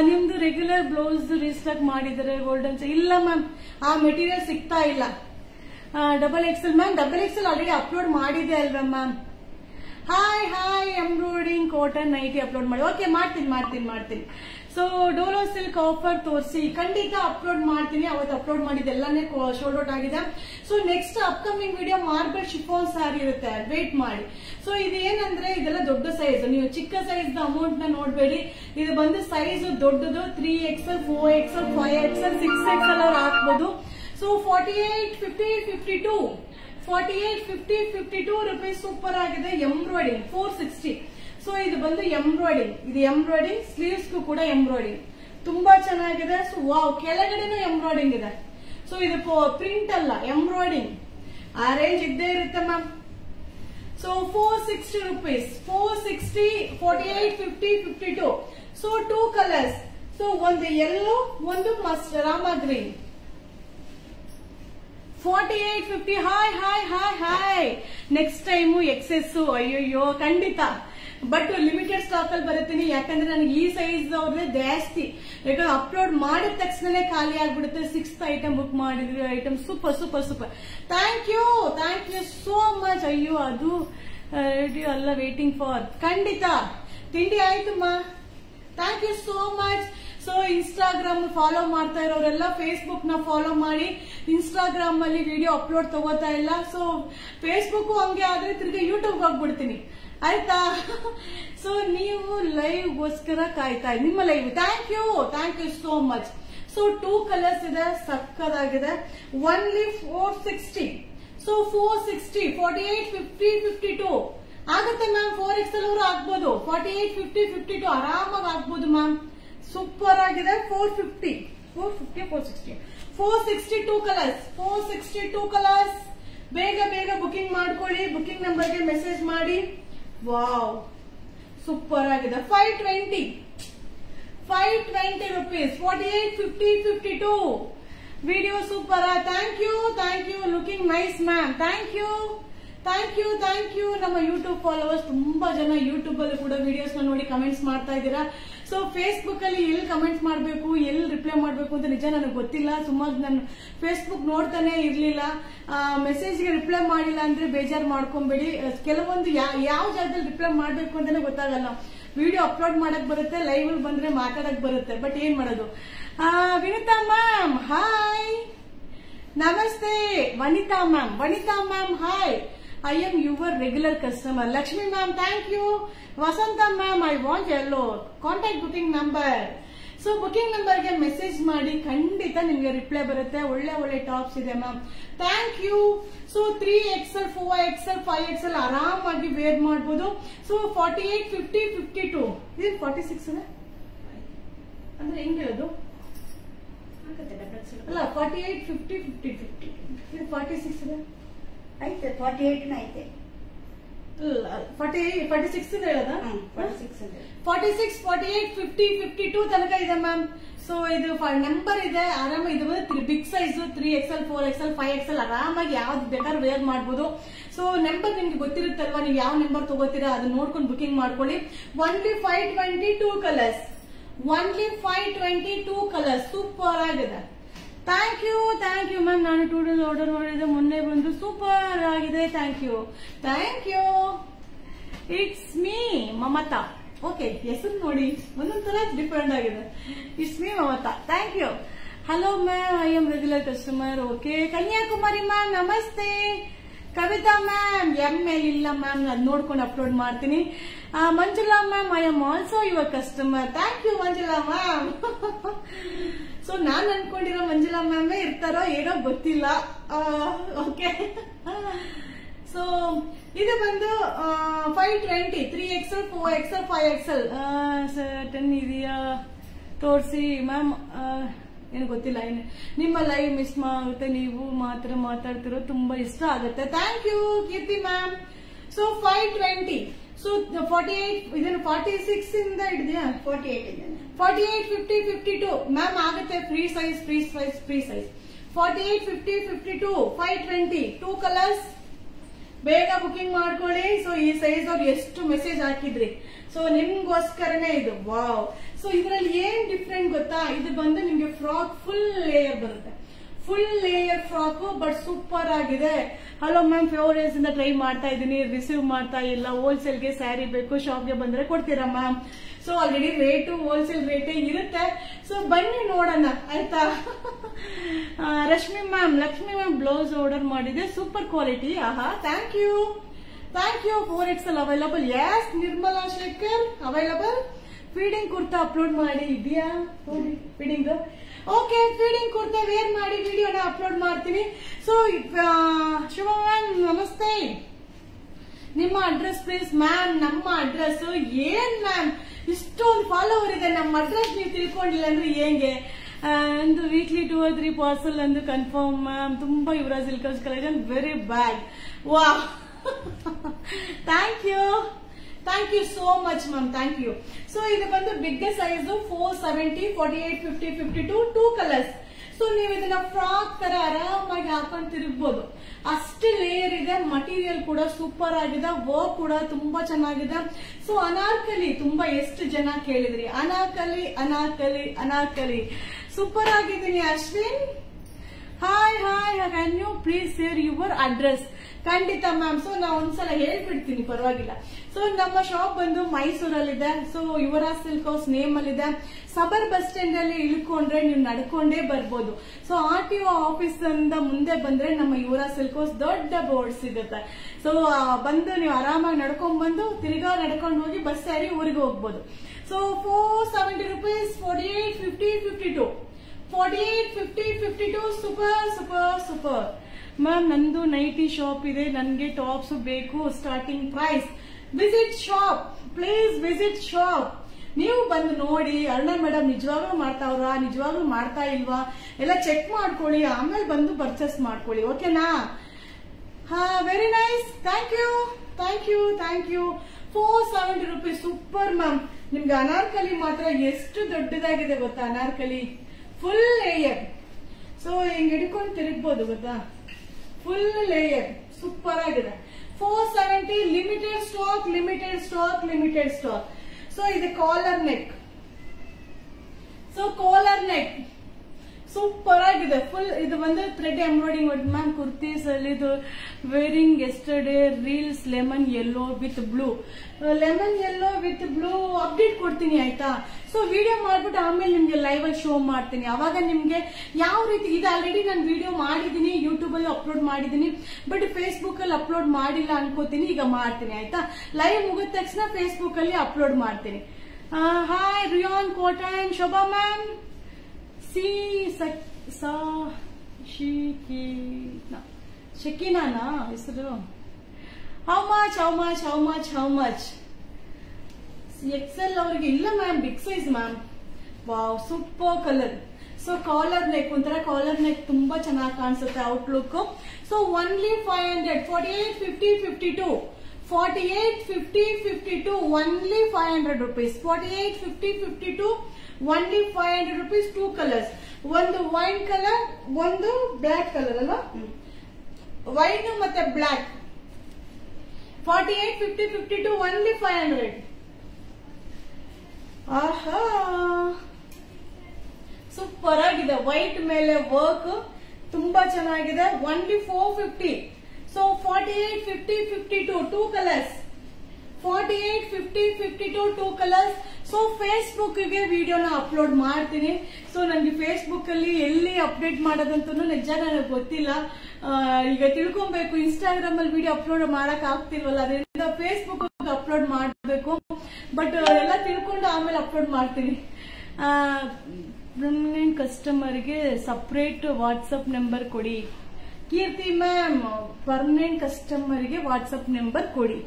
ನಿಮ್ಮದು ರೆಗ್ಯುಲರ್ ಬ್ಲೌಸ್ ರೀಸ್ಟಾಕ್ ಮಾಡಿದರೆ ಗೋಲ್ಡನ್ ಇಲ್ಲ ಮ್ಯಾಮ್ ಆ ಮೆಟೀರಿಯಲ್ ಸಿಗ್ತಾ ಇಲ್ಲ. Double XL ma'am double XL already upload ಮಾಡಿದೆ ಅಲ್ವಾ ma'am hi hi embroidering cotton nightie upload ಮಾಡಿ. ಓಕೆ ಮಾಡ್ತೀನಿ ಮಾಡ್ತೀನಿ ಮಾಡ್ತೀನಿ. ಸೊ ಡೋಲೋ ಸಿಲ್ಕ್ ಆಫರ್ ತೋರಿಸಿ, ಖಂಡಿತ ಅಪ್ಲೋಡ್ ಮಾಡ್ತೀನಿ. ಅವತ್ತು ಅಪ್ಲೋಡ್ ಮಾಡಿದ್ದೆಲ್ಲಾನೇ ಶೋಲ್ಡ್ ಔಟ್ ಆಗಿದೆ. So next upcoming video marble chiffon sari ಇರುತ್ತೆ. ವೇಟ್ ಮಾಡಿ. ಸೊ ಇದು ಏನಂದ್ರೆ ಇದೆಲ್ಲ ದೊಡ್ಡ ಸೈಜ್ ನೀವು ಚಿಕ್ಕ ಸೈಜ್ ಅಮೌಂಟ್ನ ನೋಡಬೇಡಿ. ಇದು ಬಂದು ಸೈಜ್ ದೊಡ್ಡದು three XL four XL five XL six XL ಅವ್ರು ಹಾಕ್ಬೋದು. So forty eight fifty fifty two forty eight fifty fifty two rupees super ಆಗಿದೆ ಎಂಬ್ರಾಯ್ಡಿಂಗ್ ಫೋರ್ ಸಿಕ್ಸ್ಟಿ ಸೊ ಇದು ಬಂದು ಎಂಬ್ರಾಯ್ಡಿಂಗ್ ಇದು ಎಂಬ್ರಾಯ್ಡಿಂಗ್ ಸ್ಲೀವ್ಸ್ಗೂ ಕೂಡ ಎಂಬ್ರಾಯ್ಡಿಂಗ್ ತುಂಬಾ ಚೆನ್ನಾಗಿದೆ. ಸೊ ವಾವ್ ಕೆಳಗಡೆನೂ ಎಂಬ್ರಾಯ್ಡಿಂಗ್ ಇದೆ. ಸೊ ಇದು ಪ್ರಿಂಟ್ ಅಲ್ಲ ಎಂಬ್ರಾಯ್ಡಿಂಗ್ ಆ ರೇಂಜ್ ಇದ್ದೇ ಇರುತ್ತೆ ma'am so four sixty rupees four sixty forty eight fifty fifty two so two colours so ಒಂದು ಎಲ್ಲೋ ಒಂದು must Rama green forty eight fifty hi hi hi hi next time XS ಅಯ್ಯೋಯ್ಯೋ, ಖಂಡಿತ. ಬಟ್ ಲಿಮಿಟೆಡ್ ಸ್ಟಾಕ್ ಅಲ್ಲಿ ಬರುತ್ತೀನಿ. ಯಾಕಂದ್ರೆ ನನಗೆ ಈ ಸೈಜ್ ಅವ್ರದ್ದೇ ಜಾಸ್ತಿ. ಯಾಕಂದ್ರೆ ಅಪ್ಲೋಡ್ ಮಾಡಿದ ತಕ್ಷಣನೇ ಖಾಲಿ ಆಗ್ಬಿಡುತ್ತೆ. ಸಿಕ್ಸ್ತ್ ಐಟಮ್ ಬುಕ್ ಮಾಡಿದ್ರಿ item super super super thank you thank you so much ಅಯ್ಯೋ, ಅದು ಅಲ್ಲ ವೇಟಿಂಗ್ ಫಾರ್ ಖಂಡಿತ. ತಿಂಡಿ ಆಯ್ತಮ್ಮ. Thank you so much so Instagram follow ಮಾಡ್ತಾ ಇರೋರೆಲ್ಲ ಫೇಸ್ಬುಕ್ನ ಫಾಲೋ ಮಾಡಿ ಇನ್ಸ್ಟಾಗ್ರಾಮ್ ಅಲ್ಲಿ ವಿಡಿಯೋ ಅಪ್ಲೋಡ್ ತಗೋತಾ ಇಲ್ಲ. ಸೊ ಫೇಸ್ಬುಕ್ ಹಂಗೆ ಆದ್ರೆ ತಿರ್ಗಿ ಯೂಟ್ಯೂಬ್ ಹೋಗ್ಬಿಡ್ತೀನಿ. ಆಯ್ತಾ? (laughs) ಸೊ ನೀವು ಲೈವ್ ಗೋಸ್ಕರ ಕಾಯ್ತಾ. ನಿಮ್ಮ live thank you thank you so much so two colours ಇದೆ. ಸಕ್ಕದಾಗಿದೆ. Only four sixty so four sixty forty eight fifty fifty two ಆಗುತ್ತೆ ಮ್ಯಾಮ್ ಫೋರ್ ಎಕ್ಸ್ ಅವರು ಆಗ್ಬೋದು. Forty eight fifty fifty two ಆರಾಮಾಗಿ ಆಗ್ಬೋದು ಮ್ಯಾಮ್ ಸೂಪರ್ ಆಗಿದೆ. Four fifty four fifty four sixty four sixty two colours four sixty two colours ಬೇಗ ಬೇಗ ಬುಕಿಂಗ್ ಮಾಡ್ಕೊಳ್ಳಿ. ಬುಕಿಂಗ್ ನಂಬರ್ಗೆ ಮೆಸೇಜ್ ಮಾಡಿ. ವಾವ್ ಸೂಪರ್ ಆಗಿದೆ. Five twenty five twenty rupees forty eight fifty fifty two video super thank you thank you looking nice ma'am thank you thank you thank you ನಮ್ಮ ಯೂಟ್ಯೂಬ್ ಫಾಲೋವರ್ಸ್ ತುಂಬಾ ಜನ ಯೂಟ್ಯೂಬ್ ಅಲ್ಲಿ ಕೂಡ ವಿಡಿಯೋಸ್ ನೋಡಿ ಕಮೆಂಟ್ಸ್ ಮಾಡ್ತಾ ಇದ್ದೀರಾ. ಸೊ ಫೇಸ್ಬುಕ್ ಅಲ್ಲಿ ಎಲ್ಲಿ ಕಮೆಂಟ್ ಮಾಡಬೇಕು, ಎಲ್ಲಿ ರಿಪ್ಲೈ ಮಾಡಬೇಕು ಅಂತ ನಿಜ ನನಗೆ ಗೊತ್ತಿಲ್ಲ. ಸುಮಾರು ನಾನು ಫೇಸ್ಬುಕ್ ನೋಡ್ತಾನೆ ಇರ್ಲಿಲ್ಲ. ಮೆಸೇಜ್ಗೆ ರಿಪ್ಲೈ ಮಾಡಿಲ್ಲ ಅಂದ್ರೆ ಬೇಜಾರು ಮಾಡ್ಕೊಂಬೇಡಿ. ಕೆಲವೊಂದು ಯಾವ ಜಾಗದಲ್ಲಿ ರಿಪ್ಲೈ ಮಾಡಬೇಕು ಅಂತಾನೆ ಗೊತ್ತಾಗಲ್ಲ. ವಿಡಿಯೋ ಅಪ್ಲೋಡ್ ಮಾಡಕ್ ಬರುತ್ತೆ ಲೈವ್ ಬಂದ್ರೆ ಮಾತಾಡಕ್ ಬರುತ್ತೆ. ಬಟ್ ಏನ್ ಮಾಡೋದು? ವಿನಿತಾ ಮ್ಯಾಮ್ ಹಾಯ್ ನಮಸ್ತೆ, Vanitha ma'am Vanitha ma'am hi I am your regular customer Lakshmi ma'am thank you Vasantha ma'am I want yellow contact booking number so booking ನಂಬರ್ಗೆ ಮೆಸೇಜ್ ಮಾಡಿ ಖಂಡಿತ ನಿಮ್ಗೆ ರಿಪ್ಲೈ ಬರುತ್ತೆ. ಒಳ್ಳೆ ಒಳ್ಳೆ ಟಾಪ್ಸ್ ಇದೆ ma'am thank you so three XL four XL five XL ಆರಾಮಾಗಿ ವೇರ್ ಮಾಡಬಹುದು so forty eight fifty fifty two ಇದು ಫಾರ್ಟಿ ಸಿಕ್ಸ್ ಅಂದ್ರೆ ಹೆಂಗೆ ಅದು? ಅಲ್ಲ forty eight fifty fifty fifty ಇದು ಫಾರ್ಟಿ ಸಿಕ್ಸ್ ಇದೆ ಐತೆ ಫಾರ್ಟಿ ಏಟ್ ಐತೆ. ಫಾರ್ಟಿ ಫಾರ್ಟಿ ಸಿಕ್ಸ್ ಇದೆ ಹೇಳೋದಾ? ಸಿಕ್ಸ್ ಅಂದ್ರೆ forty six forty eight fifty fifty two ತನಕ ಇದೆ ಮ್ಯಾಮ್ ಸೊ ಇದು ನಂಬರ್ ಇದೆ ಆರಾಮ ಇದು three big size three XL four XL five XL ಆರಾಮಾಗಿ ಯಾವ್ದು ಬೇಕಾದ್ರೂ ವೇರ್ ಮಾಡಬಹುದು ಸೊ ನಂಬರ್ ನಿಮ್ಗೆ ಗೊತ್ತಿರುತ್ತಲ್ವಾ ನೀವು ಯಾವ ನಂಬರ್ ತಗೋತೀರಾ ಅದನ್ನ ನೋಡ್ಕೊಂಡು ಬುಕಿಂಗ್ ಮಾಡ್ಕೊಳ್ಳಿ. Only five twenty two colours only five twenty two colours super ಆಗಿದೆ. Thank you thank you ma'am ನಾನು ಟೂ ಡೇಸ್ ಆರ್ಡರ್ ಮಾಡಿದ ಮೊನ್ನೆ ಬಂದು ಸೂಪರ್ ಆಗಿದೆ. Thank you thank you it's me Mamata. Okay ಹೆಸರು ನೋಡಿ. ಒಂದೊಂದು ತರ ಡಿಫರೆಂಟ್ ಆಗಿದೆ. It's me Mamata. Thank you hello ma'am I am regular customer okay Kanyakumari ma'am ನಮಸ್ತೆ ಕವಿತಾ ಮ್ಯಾಮ್ ಎಂ ಎಲ್ ಇಲ್ಲ ಮ್ಯಾಮ್ ಅದ್ ನೋಡ್ಕೊಂಡು ಅಪ್ಲೋಡ್ ಮಾಡ್ತೀನಿ. Manjula ma'am I am also your customer thank you Manjula ma'am so ನಾನ್ ಅನ್ಕೊಂಡಿರೋ ಮಂಜುಳಾ ಮ್ಯಾಮೇ ಇರ್ತಾರೋ ಏನೋ ಗೊತ್ತಿಲ್ಲ. ಓಕೆ ಸೊ ಇದು ಬಂದು five twenty three XL four XL five L ten ಇದೆಯಾ? ತೋರಿಸಿ, ಮ್ಯಾಮ್. ಏನು ಗೊತ್ತಿಲ್ಲ. ಏನು ನಿಮ್ಮ ಲೈವ್ ಮಿಸ್ ಮಾಡುತ್ತೆ ನೀವು ಮಾತ್ರ ಮಾತಾಡ್ತಿರೋ ತುಂಬಾ ಇಷ್ಟ ಆಗುತ್ತೆ. Thank you Keerthi ma'am. So five twenty so forty eight ಇದನ್ನು ಫಾರ್ಟಿ ಸಿಕ್ಸ್ ಇಂದ ಹಿಡಿದ್ಯಾ? ಫಾರ್ಟಿ ಏಟ್ ಇದೆ. Forty eight fifty fifty two ma'am ಆಗುತ್ತೆ. Free size free size free size forty eight fifty fifty two five twenty two colours ಬೇಗ ಬುಕಿಂಗ್ ಮಾಡ್ಕೊಳ್ಳಿ. ಸೊ ಈ ಸೈಜ್ ಅವ್ರು ಎಷ್ಟು ಮೆಸೇಜ್ ಹಾಕಿದ್ರಿ? ಸೊ ನಿಮ್ಗೋಸ್ಕರನೇ ಇದು. ವಾವ್ ಸೊ ಇದರಲ್ಲಿ ಏನ್ ಡಿಫ್ರೆಂಟ್ ಗೊತ್ತಾ? ಇದು ಬಂದು ನಿಮ್ಗೆ ಫ್ರಾಕ್ ಫುಲ್ ಲೇಯರ್ ಬರುತ್ತೆ. Full layer frock but super ಆಗಿದೆ. ಹಲೋ ಮ್ಯಾಮ್ ಫೋರ್ ಡೇಸ್ ಇಂದ ಟ್ರೈ ಮಾಡ್ತಾ ಇದ್ದೀನಿ. ರಿಸೀವ್ ಮಾಡ್ತಾ ಇಲ್ಲ. ಹೋಲ್ಸೇಲ್ಗೆ ಸ್ಯಾರಿ ಬೇಕು ಶಾಪ್ಗೆ ಬಂದ್ರೆ ಕೊಡ್ತೀರಾ ma'am so already rate wholesale ರೇಟೇ ಇರುತ್ತೆ. ಸೊ ಬನ್ನಿ ನೋಡೋಣ, ಆಯ್ತಾ? (laughs) Rashmi ma'am Lakshmi ma'am blouse order ಮಾಡಿದೆ. ಸೂಪರ್ ಕ್ವಾಲಿಟಿ ಆಹಾ thank you thank you four XL available yes Nirmala Shekhar available feeding kurta upload ಮಾಡಿ, ಇದೆಯಾ? Feeding okay feeding kurta wear ಮಾಡಿ ವಿಡಿಯೋನ ಅಪ್ಲೋಡ್ ಮಾಡ್ತೀನಿ ಸೊ ಶುಭ ಮ್ಯಾಮ್ ನಮಸ್ತೆ. ನಿಮ್ಮ ಅಡ್ರೆಸ್ ಪ್ಲೀಸ್ ಮ್ಯಾಮ್ ನಮ್ಮ ಅಡ್ರೆಸ್ ಏನ್ ಮ್ಯಾಮ್ ಇಷ್ಟೊಂದು ಫಾಲೋವರ್ ಇದೆ. ನಮ್ಮ ಅಡ್ರೆಸ್ ನೀವು ತಿಳ್ಕೊಂಡಿಲ್ಲ ಅಂದ್ರೆ ಹೆಂಗೆ? ಒಂದು weekly two or three parcel ಅಂದು ಕನ್ಫರ್ಮ್ ಮ್ಯಾಮ್ ತುಂಬಾ Yuvaraj Ilkal's collection very bad ವಾ thank you thank you so much ma'am thank you so ಇದು ಬಂದು biggest size four seventy forty eight fifty fifty two two colours so ನೀವು ಇದನ್ನ ಫ್ರಾಕ್ ತರ ಆರಾಮಾಗಿ ಹಾಕೊಂಡು ತಿರುಗ್ಬೋದು ಅಷ್ಟು ಲೇಯರ್ ಇದೆ ಮಟೀರಿಯಲ್ ಕೂಡ ಸೂಪರ್ ಆಗಿದೆ ವರ್ಕ್ ಕೂಡ ತುಂಬಾ ಚೆನ್ನಾಗಿದೆ ಸೊ ಅನಾರ್ಕಲಿ ತುಂಬಾ ಎಷ್ಟು ಜನ ಕೇಳಿದ್ರಿ ಅನಾರ್ಕಲಿ ಅನಾರ್ಕಲಿ ಅನಾರ್ಕಲಿ ಸೂಪರ್ ಆಗಿದ್ದೀನಿ Ashwin hi hi can you please share your address ಖಂಡಿತ ಮ್ಯಾಮ್ ಸೊ ನಾ ಒಂದ್ಸಲ ಹೇಳ್ಬಿಡ್ತೀನಿ, ಪರವಾಗಿಲ್ಲ. ಸೊ ನಮ್ಮ ಶಾಪ್ ಬಂದು ಮೈಸೂರಲ್ಲಿದೆ. So Yuvaraj silk house name ಅಲ್ಲಿದೆ ಸಬರ್ ಬಸ್ ಸ್ಟ್ಯಾಂಡ್ ಅಲ್ಲಿ ಇಳ್ಕೊಂಡ್ರೆ ನೀವು ನಡ್ಕೊಂಡೇ ಬರ್ಬೋದು. So R T O office ಇಂದ ಮುಂದೆ ಬಂದ್ರೆ ನಮ್ಮ ಯುವರಾಜ್ ಸಿಲ್ಕ್ ಹೌಸ್ ದೊಡ್ಡ ಬೋರ್ಡ್ ಸಿಗುತ್ತೆ. ಸೊ ಬಂದು ನೀವು ಆರಾಮಾಗಿ ನಡ್ಕೊಂಡ್ ಬಂದು ತಿರ್ಗಾ ನಡ್ಕೊಂಡು ಹೋಗಿ ಬಸ್ ಸೇರಿ ಊರಿಗೆ ಹೋಗ್ಬೋದು. So four seventy rupees forty eight fifty fifty two forty eight fifty fifty two super super super ma'am ನಂದು ನೈಟಿ ಶಾಪ್ ಇದೆ. ನನಗೆ ಟಾಪ್ಸ್ ಬೇಕು starting price visit shop please visit shop ನೀವು ಬಂದು ನೋಡಿ, ಅರುಣ ಮೇಡಮ್ ನಿಜವಾಗ್ಲೂ ಮಾಡ್ತಾವ್ರಾ? ನಿಜವಾಗ್ಲೂ ಮಾಡ್ತಾ ಇಲ್ವಾ? ಎಲ್ಲ ಚೆಕ್ ಮಾಡ್ಕೊಳ್ಳಿ, ಆಮೇಲೆ ಬಂದು ಪರ್ಚೇಸ್ ಮಾಡ್ಕೊಳ್ಳಿ. ಓಕೆನಾ ಹಾ very nice thank you thank you thank you four seventy rupees super ma'am ನಿಮ್ಗೆ ಅನಾರ್ಕಲಿ ಮಾತ್ರ ಎಷ್ಟು ದೊಡ್ಡದಾಗಿದೆ ಗೊತ್ತಾ ಅನಾರ್ಕಲಿ? ಫುಲ್ ಲೇಯರ್ ಸೊ ಹಿಂಗ್ ಹಿಡ್ಕೊಂಡು ತಿರುಗ್ಬೋದು ಗೊತ್ತಾ? ಫುಲ್ ಲೇಯರ್ ಸೂಪರ್ ಆಗಿದೆ. Four seventy limited stock limited stock limited stock so ಇದು collar neck so collar neck super ಆಗಿದೆ. ಫುಲ್ ಇದು ಬಂದು ಥ್ರೆಡ್ ಎಂಬ್ರಾಯ್ಡಿಂಗ್ ಮ್ಯಾಮ್ ಕುರ್ತೀಸ್ ಅಲ್ಲಿ ಇದು wearing yesterday reels lemon yellow with blue lemon yellow with blue update ಕೊಡ್ತೀನಿ, ಆಯ್ತಾ? ಸೊ ವಿಡಿಯೋ ಮಾಡ್ಬಿಟ್ಟು ಆಮೇಲೆ ನಿಮ್ಗೆ ಲೈವ್ ಅಲ್ಲಿ ಶೋ ಮಾಡ್ತೀನಿ. ಅವಾಗ ನಿಮ್ಗೆ ಯಾವ ರೀತಿ ಇದು ಆಲ್ರೆಡಿ ನಾನು ವಿಡಿಯೋ ಮಾಡಿದೀನಿ ಯೂಟ್ಯೂಬ್ ಅಲ್ಲಿ ಅಪ್ಲೋಡ್ ಮಾಡಿದೀನಿ ಬಟ್ ಫೇಸ್ಬುಕ್ ಅಲ್ಲಿ ಅಪ್ಲೋಡ್ ಮಾಡಿಲ್ಲ ಅನ್ಕೋತೀನಿ, ಈಗ ಮಾಡ್ತೀನಿ, ಆಯ್ತಾ? ಲೈವ್ ಮುಗಿದ ತಕ್ಷಣ ಫೇಸ್ಬುಕ್ ಅಲ್ಲಿ ಅಪ್ಲೋಡ್ ಮಾಡ್ತೀನಿ. Hi rayon cotton Shobha ma'am ಶಕೀನಾನಾ ಹೆಸರು how much how much how much how much XL ಅವ್ರಿಗೆ ಇಲ್ಲ ma'am big size ma'am wow super colour so collar neck ಒಂಥರ ಕಾಲರ್ ನೆಕ್ ತುಂಬಾ ಚೆನ್ನಾಗಿ ಕಾಣಿಸುತ್ತೆ outlook so only five hundred forty eight fifty fifty two forty eight fifty fifty two only five hundred rupees forty eight fifty fifty two only five hundred rupees two colours ಒಂದು ವೈನ್ ಕಲರ್ ಒಂದು ಬ್ಲ್ಯಾಕ್ ಕಲರ್ ಅಲ್ವಾ? ವೈನ್ ಮತ್ತೆ black forty eight fifty fifty two only five hundred ಆಹಾ. ಸೂಪರ್ ಆಗಿದೆ. ವೈಟ್ ಮೇಲೆ ವರ್ಕ್ ತುಂಬಾ ಚೆನ್ನಾಗಿದೆ. Only four fifty so forty eight fifty fifty two two colours forty eight fifty fifty two two colours so ಫೇಸ್ಬುಕ್ಗೆ ವಿಡಿಯೋನ ಅಪ್ಲೋಡ್ ಮಾಡ್ತೀನಿ. ಸೊ ನನಗೆ ಫೇಸ್ಬುಕ್ ಅಲ್ಲಿ ಎಲ್ಲಿ ಅಪ್ಡೇಟ್ ಮಾಡೋದಂತೂ ನಿಜ ನನಗೆ ಗೊತ್ತಿಲ್ಲ. ಈಗ ತಿಳ್ಕೊಬೇಕು ಇನ್ಸ್ಟಾಗ್ರಾಮ್ ಅಲ್ಲಿ ವಿಡಿಯೋ ಅಪ್ಲೋಡ್ ಮಾಡಕ್ ಆಗ್ತಿಲ್ವಲ್ಲ, ಅದರಿಂದ ಫೇಸ್ಬುಕ್ ಅಪ್ಲೋಡ್ ಮಾಡಬೇಕು. ಬಟ್ ಎಲ್ಲ ತಿಳ್ಕೊಂಡು ಆಮೇಲೆ ಅಪ್ಲೋಡ್ ಮಾಡ್ತೀನಿ. ಪರ್ಮನೆಂಟ್ ಕಸ್ಟಮರ್ಗೆ ಸಪ್ರೇಟ್ ವಾಟ್ಸಪ್ ನಂಬರ್ ಕೊಡಿ. ಕೀರ್ತಿ ಮ್ಯಾಮ್ ಪರ್ಮನೆಂಟ್ ಕಸ್ಟಮರ್ಗೆ ವಾಟ್ಸಪ್ ನಂಬರ್ ಕೊಡಿ.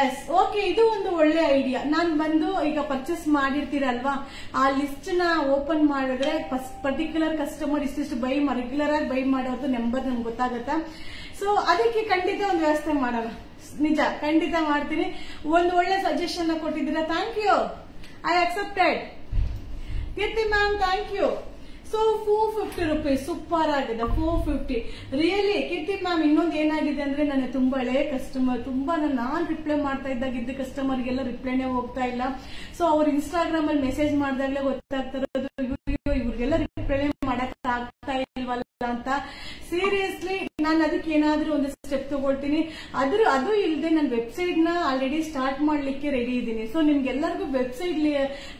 ಎಸ್ ಓಕೆ ಇದು ಒಂದು ಒಳ್ಳೆ ಐಡಿಯಾ ನಾನ್ ಬಂದು ಈಗ ಪರ್ಚೇಸ್ ಮಾಡಿರ್ತೀರಲ್ವಾ? ಆ ಲಿಸ್ಟ್ನ ಓಪನ್ ಮಾಡಿದ್ರೆ ಪರ್ಟಿಕ್ಯುಲರ್ ಕಸ್ಟಮರ್ ಇಷ್ಟಿಷ್ಟು ಬೈ ರೆಗ್ಯುಲರ್ ಆಗಿ ಬೈ ಮಾಡೋದು ನಂಬರ್ ನಮ್ಗೆ ಗೊತ್ತಾಗತ್ತಾ? ಸೊ ಅದಕ್ಕೆ ಖಂಡಿತ ಒಂದು ವ್ಯವಸ್ಥೆ ಮಾಡೋಣ. ನಿಜ, ಖಂಡಿತ ಮಾಡ್ತೀನಿ. ಒಂದು ಒಳ್ಳೆ ಸಜೆಷನ್ ಕೊಟ್ಟಿದ್ದೀರಾ? Thank you I accepted Keerthi ma'am thank you so four fifty rupees super ಆಗಿದೆ four fifty really Keerthi ma'am ಇನ್ನೊಂದು ಏನಾಗಿದೆ ಅಂದ್ರೆ ನನಗೆ ತುಂಬಾ ಹಳೆಯ ಕಸ್ಟಮರ್ ತುಂಬಾ ನಾನು ರಿಪ್ಲೈ ಮಾಡ್ತಾ ಇದ್ದಾಗ ಇದ್ದ ಕಸ್ಟಮರ್ಗೆಲ್ಲ ರಿಪ್ಲೈನೇ ಹೋಗ್ತಾ ಇಲ್ಲ. ಸೊ ಅವ್ರ ಇನ್ಸ್ಟಾಗ್ರಾಮ್ ಅಲ್ಲಿ ಮೆಸೇಜ್ ಮಾಡಿದಾಗಲೇ ಗೊತ್ತಾಗ್ತಾ ಇರೋದು ಇವ್ರು- ಇವ್ರಿಗೆಲ್ಲ ರಿಪ್ಲೈ ಮಾಡಕ್ ಆಗ್ತಾ ಇಲ್ವಲ್ಲ ಅಂತ. ಸೀರಿಯಸ್ಲಿ ನಾನು ಅದಕ್ಕೆ ಏನಾದ್ರೂ ಒಂದು ಸ್ಟೆಪ್ ತಗೊಳ್ತೀನಿ ಅದ್ರ ಅದು ಇಲ್ಲದೆ ನನ್ನ ವೆಬ್ಸೈಟ್ನ ಆಲ್ರೆಡಿ ಸ್ಟಾರ್ಟ್ ಮಾಡ್ಲಿಕ್ಕೆ ರೆಡಿ ಇದ್ದೀನಿ. ಸೊ ನಿಮ್ಗೆಲ್ಲರಿಗೂ ವೆಬ್ಸೈಟ್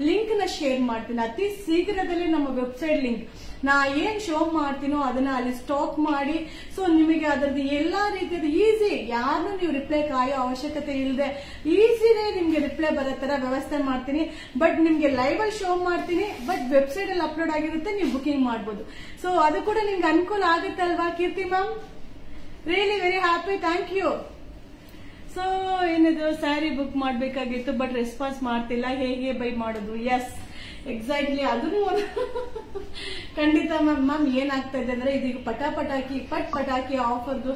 ಲಿಂಕ್ನ ಶೇರ್ ಮಾಡ್ತೀನಿ. ಅತಿ ಶೀಘ್ರದಲ್ಲೇ ನಮ್ಮ ವೆಬ್ಸೈಟ್ ಲಿಂಕ್ ನಾ ಏನ್ ಶೋ ಮಾಡ್ತೀನೋ ಅದನ್ನ ಅಲ್ಲಿ ಸ್ಟಾಕ್ ಮಾಡಿ. ಸೊ ನಿಮಗೆ ಅದರದ್ದು ಎಲ್ಲಾ ರೀತಿಯದ ಈಸಿ ಯಾರನ್ನೂ ನೀವು ರಿಪ್ಲೈ ಕಾಯೋ ಅವಶ್ಯಕತೆ ಇಲ್ಲದೆ ಈಸಿನೇ ನಿಮ್ಗೆ ರಿಪ್ಲೈ ಬರೋ ತರ ವ್ಯವಸ್ಥೆ ಮಾಡ್ತೀನಿ. ಬಟ್ ನಿಮ್ಗೆ ಲೈವ್ ಅಲ್ಲಿ ಶೋ ಮಾಡ್ತೀನಿ. ಬಟ್ ವೆಬ್ಸೈಟ್ ಅಲ್ಲಿ ಅಪ್ಲೋಡ್ ಆಗಿರುತ್ತೆ, ನೀವು ಬುಕಿಂಗ್ ಮಾಡಬಹುದು ಸೊ ಅದು ಕೂಡ ನಿಮ್ಗೆ ಅನುಕೂಲ ಆಗುತ್ತೆ ಅಲ್ವಾ Keerthi ma'am? Really very happy thank you so ಏನದು ಸ್ಯಾರಿ ಬುಕ್ ಮಾಡಬೇಕಾಗಿತ್ತು ಬಟ್ ರೆಸ್ಪಾನ್ಸ್ ಮಾಡ್ತಿಲ್ಲ, ಹೇಗೆ ಬೈ ಮಾಡೋದು? ಎಸ್ ಎಕ್ಸಾಕ್ಟ್ಲಿ ಅದನ್ನು (laughs) ಖಂಡಿತ ಮ್ಯಾಮ್ ಮ್ಯಾಮ್ ಏನಾಗ್ತಾ ಇದೆ ಅಂದ್ರೆ, ಇದೀಗ ಪಟಾ ಪಟಾಕಿ ಪಟ್ ಪಟಾಕಿ ಆಫರ್ದು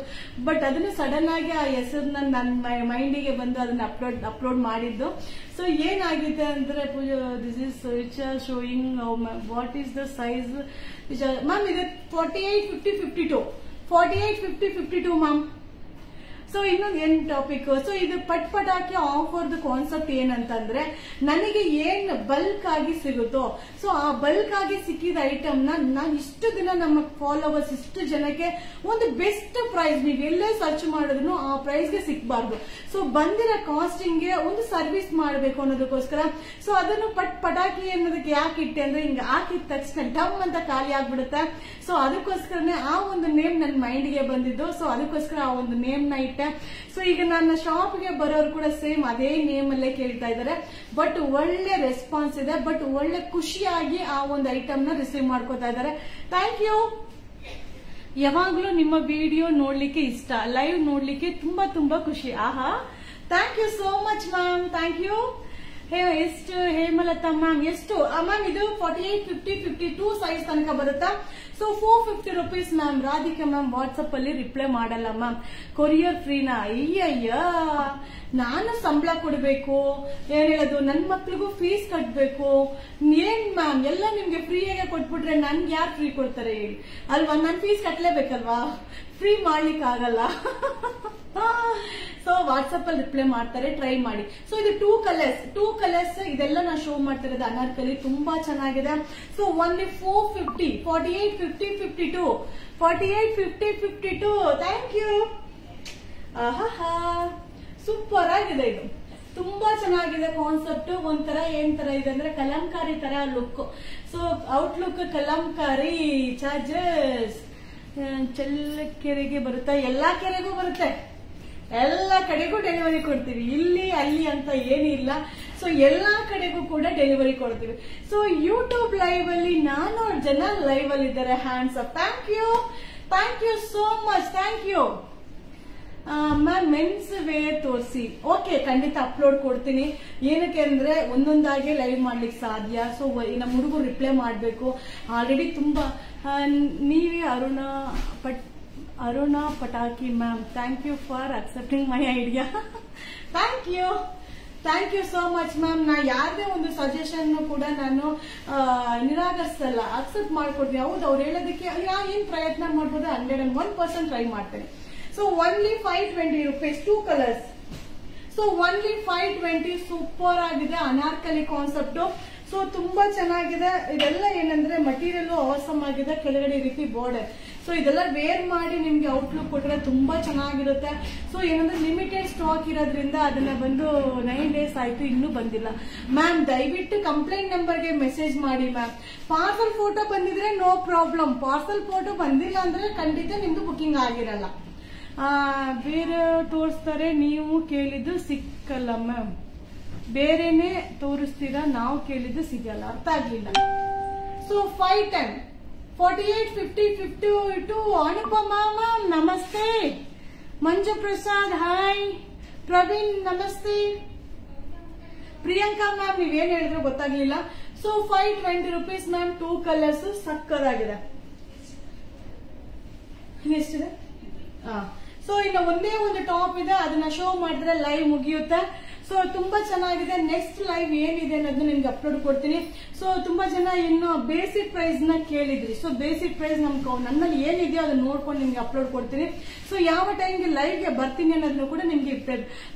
ಬಟ್ ಅದನ್ನು ಸಡನ್ ಆಗಿ ಆ ಹೆಸರನ್ನ ನನ್ನ ಮೈಂಡಿಗೆ ಬಂದು ಅದನ್ನ ಅಪ್ಲೋಡ್ ಅಪ್ಲೋಡ್ ಮಾಡಿದ್ದು. ಸೊ ಏನಾಗಿದೆ ಅಂದ್ರೆ this is which are showing what is the size ma'am ಇದೆ forty eight fifty fifty two forty eight fifty fifty two ma'am so ಇನ್ನೊಂದು ಏನ್ ಟಾಪಿಕ್ ಸೊ ಇದು ಪಟ್ ಪಟಾಕಿ ಆಫರ್ದು ಕಾನ್ಸೆಪ್ಟ್ ಏನಂತಂದ್ರೆ, ನನಗೆ ಏನ್ ಬಲ್ಕ್ ಆಗಿ ಸಿಗುತ್ತೋ ಸೊ ಆ ಬಲ್ಕ್ ಆಗಿ ಸಿಕ್ಕಿದ ಐಟಮ್ನ ನಾನು ಇಷ್ಟು ದಿನ ನಮ್ಮ ಫಾಲೋವರ್ಸ್ ಇಷ್ಟು ಜನಕ್ಕೆ ಒಂದು ಬೆಸ್ಟ್ ಪ್ರೈಸ್ ನೀವು ಎಲ್ಲೇ ಸರ್ಚ್ ಮಾಡಿದ್ರು ಆ ಪ್ರೈಸ್ಗೆ ಸಿಕ್ಬಾರ್ದು. ಸೊ ಬಂದಿರೋ ಕಾಸ್ಟಿಂಗ್ಗೆ ಒಂದು ಸರ್ವಿಸ್ ಮಾಡಬೇಕು ಅನ್ನೋದಕ್ಕೋಸ್ಕರ ಸೊ ಅದನ್ನು ಪಟ್ ಪಟಾಕಿ ಅನ್ನೋದಕ್ಕೆ ಯಾಕೆ ಇಟ್ಟೆ ಅಂದ್ರೆ, ಹಿಂಗೆ ಹಾಕಿದ ತಕ್ಷಣ ಡಮ್ ಅಂತ ಖಾಲಿ ಆಗ್ಬಿಡುತ್ತೆ. ಸೊ ಅದಕ್ಕೋಸ್ಕರನೇ ಆ ಒಂದು ನೇಮ್ ನನ್ನ ಮೈಂಡ್ಗೆ ಬಂದಿದ್ದು. ಸೊ ಅದಕ್ಕೋಸ್ಕರ ಆ ಒಂದು ನೇಮ್ನ ಸೊ ಈಗ ನನ್ನ ಶಾಪ್ಗೆ ಬರೋರು ಕೂಡ ಸೇಮ್ ಅದೇ ನೇಮ್ ಅಲ್ಲೇ ಕೇಳ್ತಾ ಇದ್ದಾರೆ. ಬಟ್ ಒಳ್ಳೆ ರೆಸ್ಪಾನ್ಸ್ ಇದೆ. ಬಟ್ ಒಳ್ಳೆ ಖುಷಿಯಾಗಿ ಆ ಒಂದು ಐಟಮ್ನ ರಿಸೀವ್ ಮಾಡ್ಕೋತಾ ಇದ್ದಾರೆ. ಥ್ಯಾಂಕ್ ಯು ಯಾವಾಗ್ಲೂ ನಿಮ್ಮ ವಿಡಿಯೋ ನೋಡ್ಲಿಕ್ಕೆ ಇಷ್ಟ. ಲೈವ್ ನೋಡ್ಲಿಕ್ಕೆ ತುಂಬಾ ತುಂಬಾ ಖುಷಿ. ಆಹಾ. Thank you so much ma'am thank you ಹೇ, ಎಷ್ಟು ಹೇಮಲತಾ ಮ್ಯಾಮ್ ಎಷ್ಟು? ಮ್ಯಾಮ್ ಇದು forty eight fifty fifty two size ತನಕ ಬರುತ್ತಾ? So four fifty rupees ma'am Radhika ma'am WhatsApp ಅಲ್ಲಿ ರಿಪ್ಲೈ ಮಾಡಲ್ಲ ಮ್ಯಾಮ್ ಕೊರಿಯರ್ ಫ್ರೀನಾ ಅಯ್ಯಯ್ಯ! ನಾನು ಸಂಬಳ ಕೊಡಬೇಕು. ಏನ್ ಹೇಳೋದು? ನನ್ ಮಕ್ಳಿಗೂ ಫೀಸ್ ಕಟ್ಬೇಕು. ಏನ್ ಮ್ಯಾಮ್ ಎಲ್ಲ ನಿಮ್ಗೆ ಫ್ರೀಯಾಗೆ ಕೊಟ್ಬಿಟ್ರೆ ನನ್ಗೆ ಯಾರು ಫ್ರೀ ಕೊಡ್ತಾರೆ ಹೇಳಿ? ಅಲ್ವಾ? ನನ್ ಫೀಸ್ ಕಟ್ಲೇಬೇಕಲ್ವಾ? ಫ್ರೀ ಮಾಡ್ಲಿಕ್ಕೆ ಆಗಲ್ಲ. ಸೊ ವಾಟ್ಸಪ್ ಅಲ್ಲಿ ರಿಪ್ಲೈ ಮಾಡ್ತಾರೆ ಟ್ರೈ ಮಾಡಿ. ಸೊ ಇದು ಟೂ ಕಲರ್ಸ್ ಟೂ ಕಲರ್ಸ್ ಇದೆಲ್ಲ ನಾನು ಶೋ ಮಾಡ್ತಿರೋದು ಅನಾರ್ಕಲಿ. ತುಂಬಾ ಚೆನ್ನಾಗಿದೆ. So only four fifty forty eight fifty fifty two forty eight fifty fifty two thank you super ಆಗಿದೆ ಇದು. ತುಂಬಾ ಚೆನ್ನಾಗಿದೆ ಕಾನ್ಸೆಪ್ಟ್ ಒಂಥರ ಏನ್ ತರ ಇದೆ ಅಂದ್ರೆ ಕಲಂಕಾರಿ ತರ look so outlook Kalamkari charges ಚೆಲ್ಲಕೆರೆಗೆ ಬರುತ್ತಾ, ಎಲ್ಲಾ ಕೆರೆಗೂ ಬರುತ್ತೆ. ಎಲ್ಲ ಕಡೆಗೂ ಡೆಲಿವರಿ ಕೊಡ್ತೀವಿ. ಇಲ್ಲಿ, ಅಲ್ಲಿ ಅಂತ ಏನಿಲ್ಲ ಸೊ ಎಲ್ಲಾ ಕಡೆಗೂ ಕೂಡ ಡೆಲಿವರಿ ಕೊಡ್ತೀವಿ. ಸೊ ಯೂಟ್ಯೂಬ್ ಲೈವ್ ಅಲ್ಲಿ ನಾನೂರು ಜನ ಲೈವ್ ಅಲ್ಲಿ ಇದ್ದಾರೆ. Hands up thank you thank you so much thank you ma'am men's wear ತೋರಿಸಿ. ಓಕೆ ಖಂಡಿತ ಅಪ್ಲೋಡ್ ಕೊಡ್ತೀನಿ. ಏನಕ್ಕೆ ಅಂದ್ರೆ ಒಂದೊಂದಾಗಿ ಲೈವ್ ಮಾಡ್ಲಿಕ್ಕೆ ಸಾಧ್ಯ. ಸೊ ನಮ್ಮ ಹುಡುಗರು ರಿಪ್ಲೈ ಮಾಡಬೇಕು. ಆಲ್ರೆಡಿ ತುಂಬಾ ನೀವೇ ಅರುಣ ಪಟ್ ಅರುಣ ಪಟಾಕಿ ma'am thank you for accepting my idea thank you thank you so much ma'am ನಾ ಯಾರದೇ ಒಂದು ಸಜೆಷನ್ ಕೂಡ ನಾನು ನಿರಾಕರಿಸಲ್ಲ. ಅಕ್ಸೆಪ್ಟ್ ಮಾಡ್ಕೊಡ್ತೀನಿ. ಹೌದು, ಅವ್ರು ಹೇಳೋದಕ್ಕೆ ಯಾ ಏನ್ ಪ್ರಯತ್ನ ಮಾಡ್ಬೋದು hundred and one percent try ಮಾಡ್ತೇನೆ. So only five twenty rupees two colours so only five twenty super ಆಗಿದೆ, ಅನಾರ್ಕಲಿ ಕಾನ್ಸೆಪ್ಟ್ ಸೊ ತುಂಬಾ ಚೆನ್ನಾಗಿದೆ. ಇದೆಲ್ಲ ಏನಂದ್ರೆ ಮಟೀರಿಯಲ್ ಅವಸಮ್ ಆಗಿದೆ ಕೆಳಗಡೆ ರೀತಿ ಬೋರ್ಡೆ ಸೊ ಇದೆಲ್ಲ ವೇರ್ ಮಾಡಿ ನಿಮ್ಗೆ ಔಟ್ಲುಕ್ ಕೊಟ್ರೆ ತುಂಬಾ ಚೆನ್ನಾಗಿರುತ್ತೆ. ಸೊ ಏನಂದ್ರೆ ಲಿಮಿಟೆಡ್ ಸ್ಟಾಕ್ ಇರೋದ್ರಿಂದ ಅದನ್ನ ಬಂದು ನೈನ್ ಡೇಸ್ ಆಯ್ತು, ಇನ್ನೂ ಬಂದಿಲ್ಲ. ಮ್ಯಾಮ್ ದಯವಿಟ್ಟು ಕಂಪ್ಲೇಂಟ್ ನಂಬರ್ಗೆ ಮೆಸೇಜ್ ಮಾಡಿ ಮ್ಯಾಮ್ ಪಾರ್ಸಲ್ ಫೋಟೋ ಬಂದಿದ್ರೆ ನೋ ಪ್ರಾಬ್ಲಮ್ ಪಾರ್ಸಲ್ ಫೋಟೋ ಬಂದಿಲ್ಲ ಅಂದ್ರೆ ಖಂಡಿತ ನಿಮ್ದು ಬುಕಿಂಗ್ ಆಗಿರಲ್ಲ. ಬೇರೆ ತೋರಿಸ್ತಾರೆ, ನೀವು ಕೇಳಿದ್ದು ಸಿಕ್ಕಲ್ಲ ಮ್ಯಾಮ್ ಬೇರೆನೆ ತೋರಿಸ್ತೀರಾ? ನಾವು ಕೇಳಿದ್ದು ಸಿಗಲ್ಲ. ಅರ್ಥ ಆಗ್ಲಿಲ್ಲ. So five ten forty eight fifty fifty two Anupama ನಮಸ್ತೆ. ಮಂಜು ಪ್ರಸಾದ್ ಹಾಯ್ ಪ್ರವೀಣ್, ನಮಸ್ತೆ. ಪ್ರಿಯಾಂಕಾ ಮ್ಯಾಮ್ ನೀವೇನ್ ಹೇಳಿದ್ರು ಗೊತ್ತಾಗ್ಲಿಲ್ಲ. So five twenty rupees ma'am two colours ಸಕ್ಕದಾಗಿದೆ ಎಷ್ಟಿದೆ? ಸೊ ಇನ್ನು ಒಂದೇ ಒಂದು ಟಾಪ್ ಇದೆ. ಅದನ್ನ ಶೋ ಮಾಡಿದ್ರೆ ಲೈವ್ ಮುಗಿಯುತ್ತೆ. ಸೊ ತುಂಬಾ ಚೆನ್ನಾಗಿದೆ. ನೆಕ್ಸ್ಟ್ ಲೈವ್ ಏನಿದೆ ಅನ್ನೋದು ನಿಮ್ಗೆ ಅಪ್ಲೋಡ್ ಕೊಡ್ತೀನಿ. ಸೊ ತುಂಬಾ ಜನ ಇನ್ನು ಬೇಸಿಕ್ ಪ್ರೈಸ್ನ ಕೇಳಿದ್ರಿ. ಸೊ ಬೇಸಿಕ್ ಪ್ರೈಸ್ ನಮ್ ನನ್ನಲ್ಲಿ ಏನಿದೆಯೋ ಅದನ್ನ ನೋಡ್ಕೊಂಡು ನಿಮ್ಗೆ ಅಪ್ಲೋಡ್ ಕೊಡ್ತೀನಿ. ಸೊ ಯಾವ ಟೈಮ್ಗೆ ಲೈವ್ಗೆ ಬರ್ತೀನಿ ಅನ್ನೋದನ್ನು ಕೂಡ ನಿಮ್ಗೆ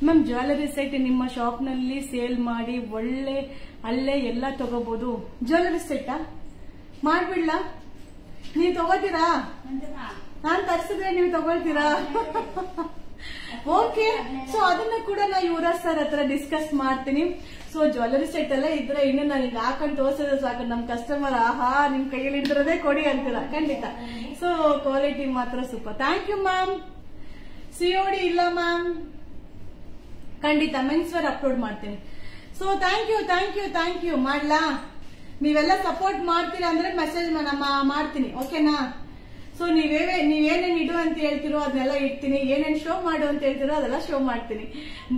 ಮ್ಯಾಮ್ ಜ್ಯುವೆಲರಿ ಸೆಟ್ ನಿಮ್ಮ ಶಾಪ್ನಲ್ಲಿ ಸೇಲ್ ಮಾಡಿ ಒಳ್ಳೆ, ಅಲ್ಲೇ ಎಲ್ಲ ತಗೋಬಹುದು ಜ್ಯುವೆಲರಿ ಸೆಟ್ಟಾ ಮಾಡ್ಬಿಡ್ಲಾ? ನೀವು ತಗೋತೀರಾ? ನಾನ್ ತರ್ಸಿದ್ರೆ ನೀವು ತಗೊಳ್ತೀರಾ? ಓಕೆ ಸೊ ಅದನ್ನ ಕೂಡ ನಾ ಯುವರಾಜ್ ಸರ್ ಹತ್ರ ಡಿಸ್ಕಸ್ ಮಾಡ್ತೀನಿ. ಸೊ ಜ್ಯುವೆಲ್ಲರಿ ಸೆಟ್ ಎಲ್ಲ ಇದ್ರೆ ಇನ್ನು ನನಗೆ ಹಾಕೊಂಡು ತೋರಿಸಿದ್ರೆ ಸಾಕು. ನಮ್ ಕಸ್ಟಮರ್ ಆಹಾ, ನಿಮ್ ಕೈಯಲ್ಲಿ ಇದ್ರದೇ ಕೊಡಿ ಅಂತೀರ. ಖಂಡಿತ. ಸೊ ಕ್ವಾಲಿಟಿ ಮಾತ್ರ super thank you ma'am COD ಇಲ್ಲ ಮ್ಯಾಮ್ ಖಂಡಿತ ಮೆನ್ಸ್ ವೇರ್ ಅಪ್ಲೋಡ್ ಮಾಡ್ತೀನಿ. So thank you thank you thank you ಮಾಡ್ಲಾ? ನೀವೆಲ್ಲ ಸಪೋರ್ಟ್ ಮಾಡ್ತೀರಾ ಅಂದ್ರೆ ಮೆಸೇಜ್ ಮಾಡ್ತೀನಿ. ಓಕೆನಾ ಸೊ ನೀವೇ ನೀವೇನೇನ್ ಇಡು ಅಂತ ಹೇಳ್ತಿರೋ ಅದನ್ನೆಲ್ಲ ಇಡ್ತೀನಿ. ಏನೇನ್ ಶೋ ಮಾಡು ಅಂತ ಹೇಳ್ತಿರೋ ಅದೆಲ್ಲ ಶೋ ಮಾಡ್ತೀನಿ.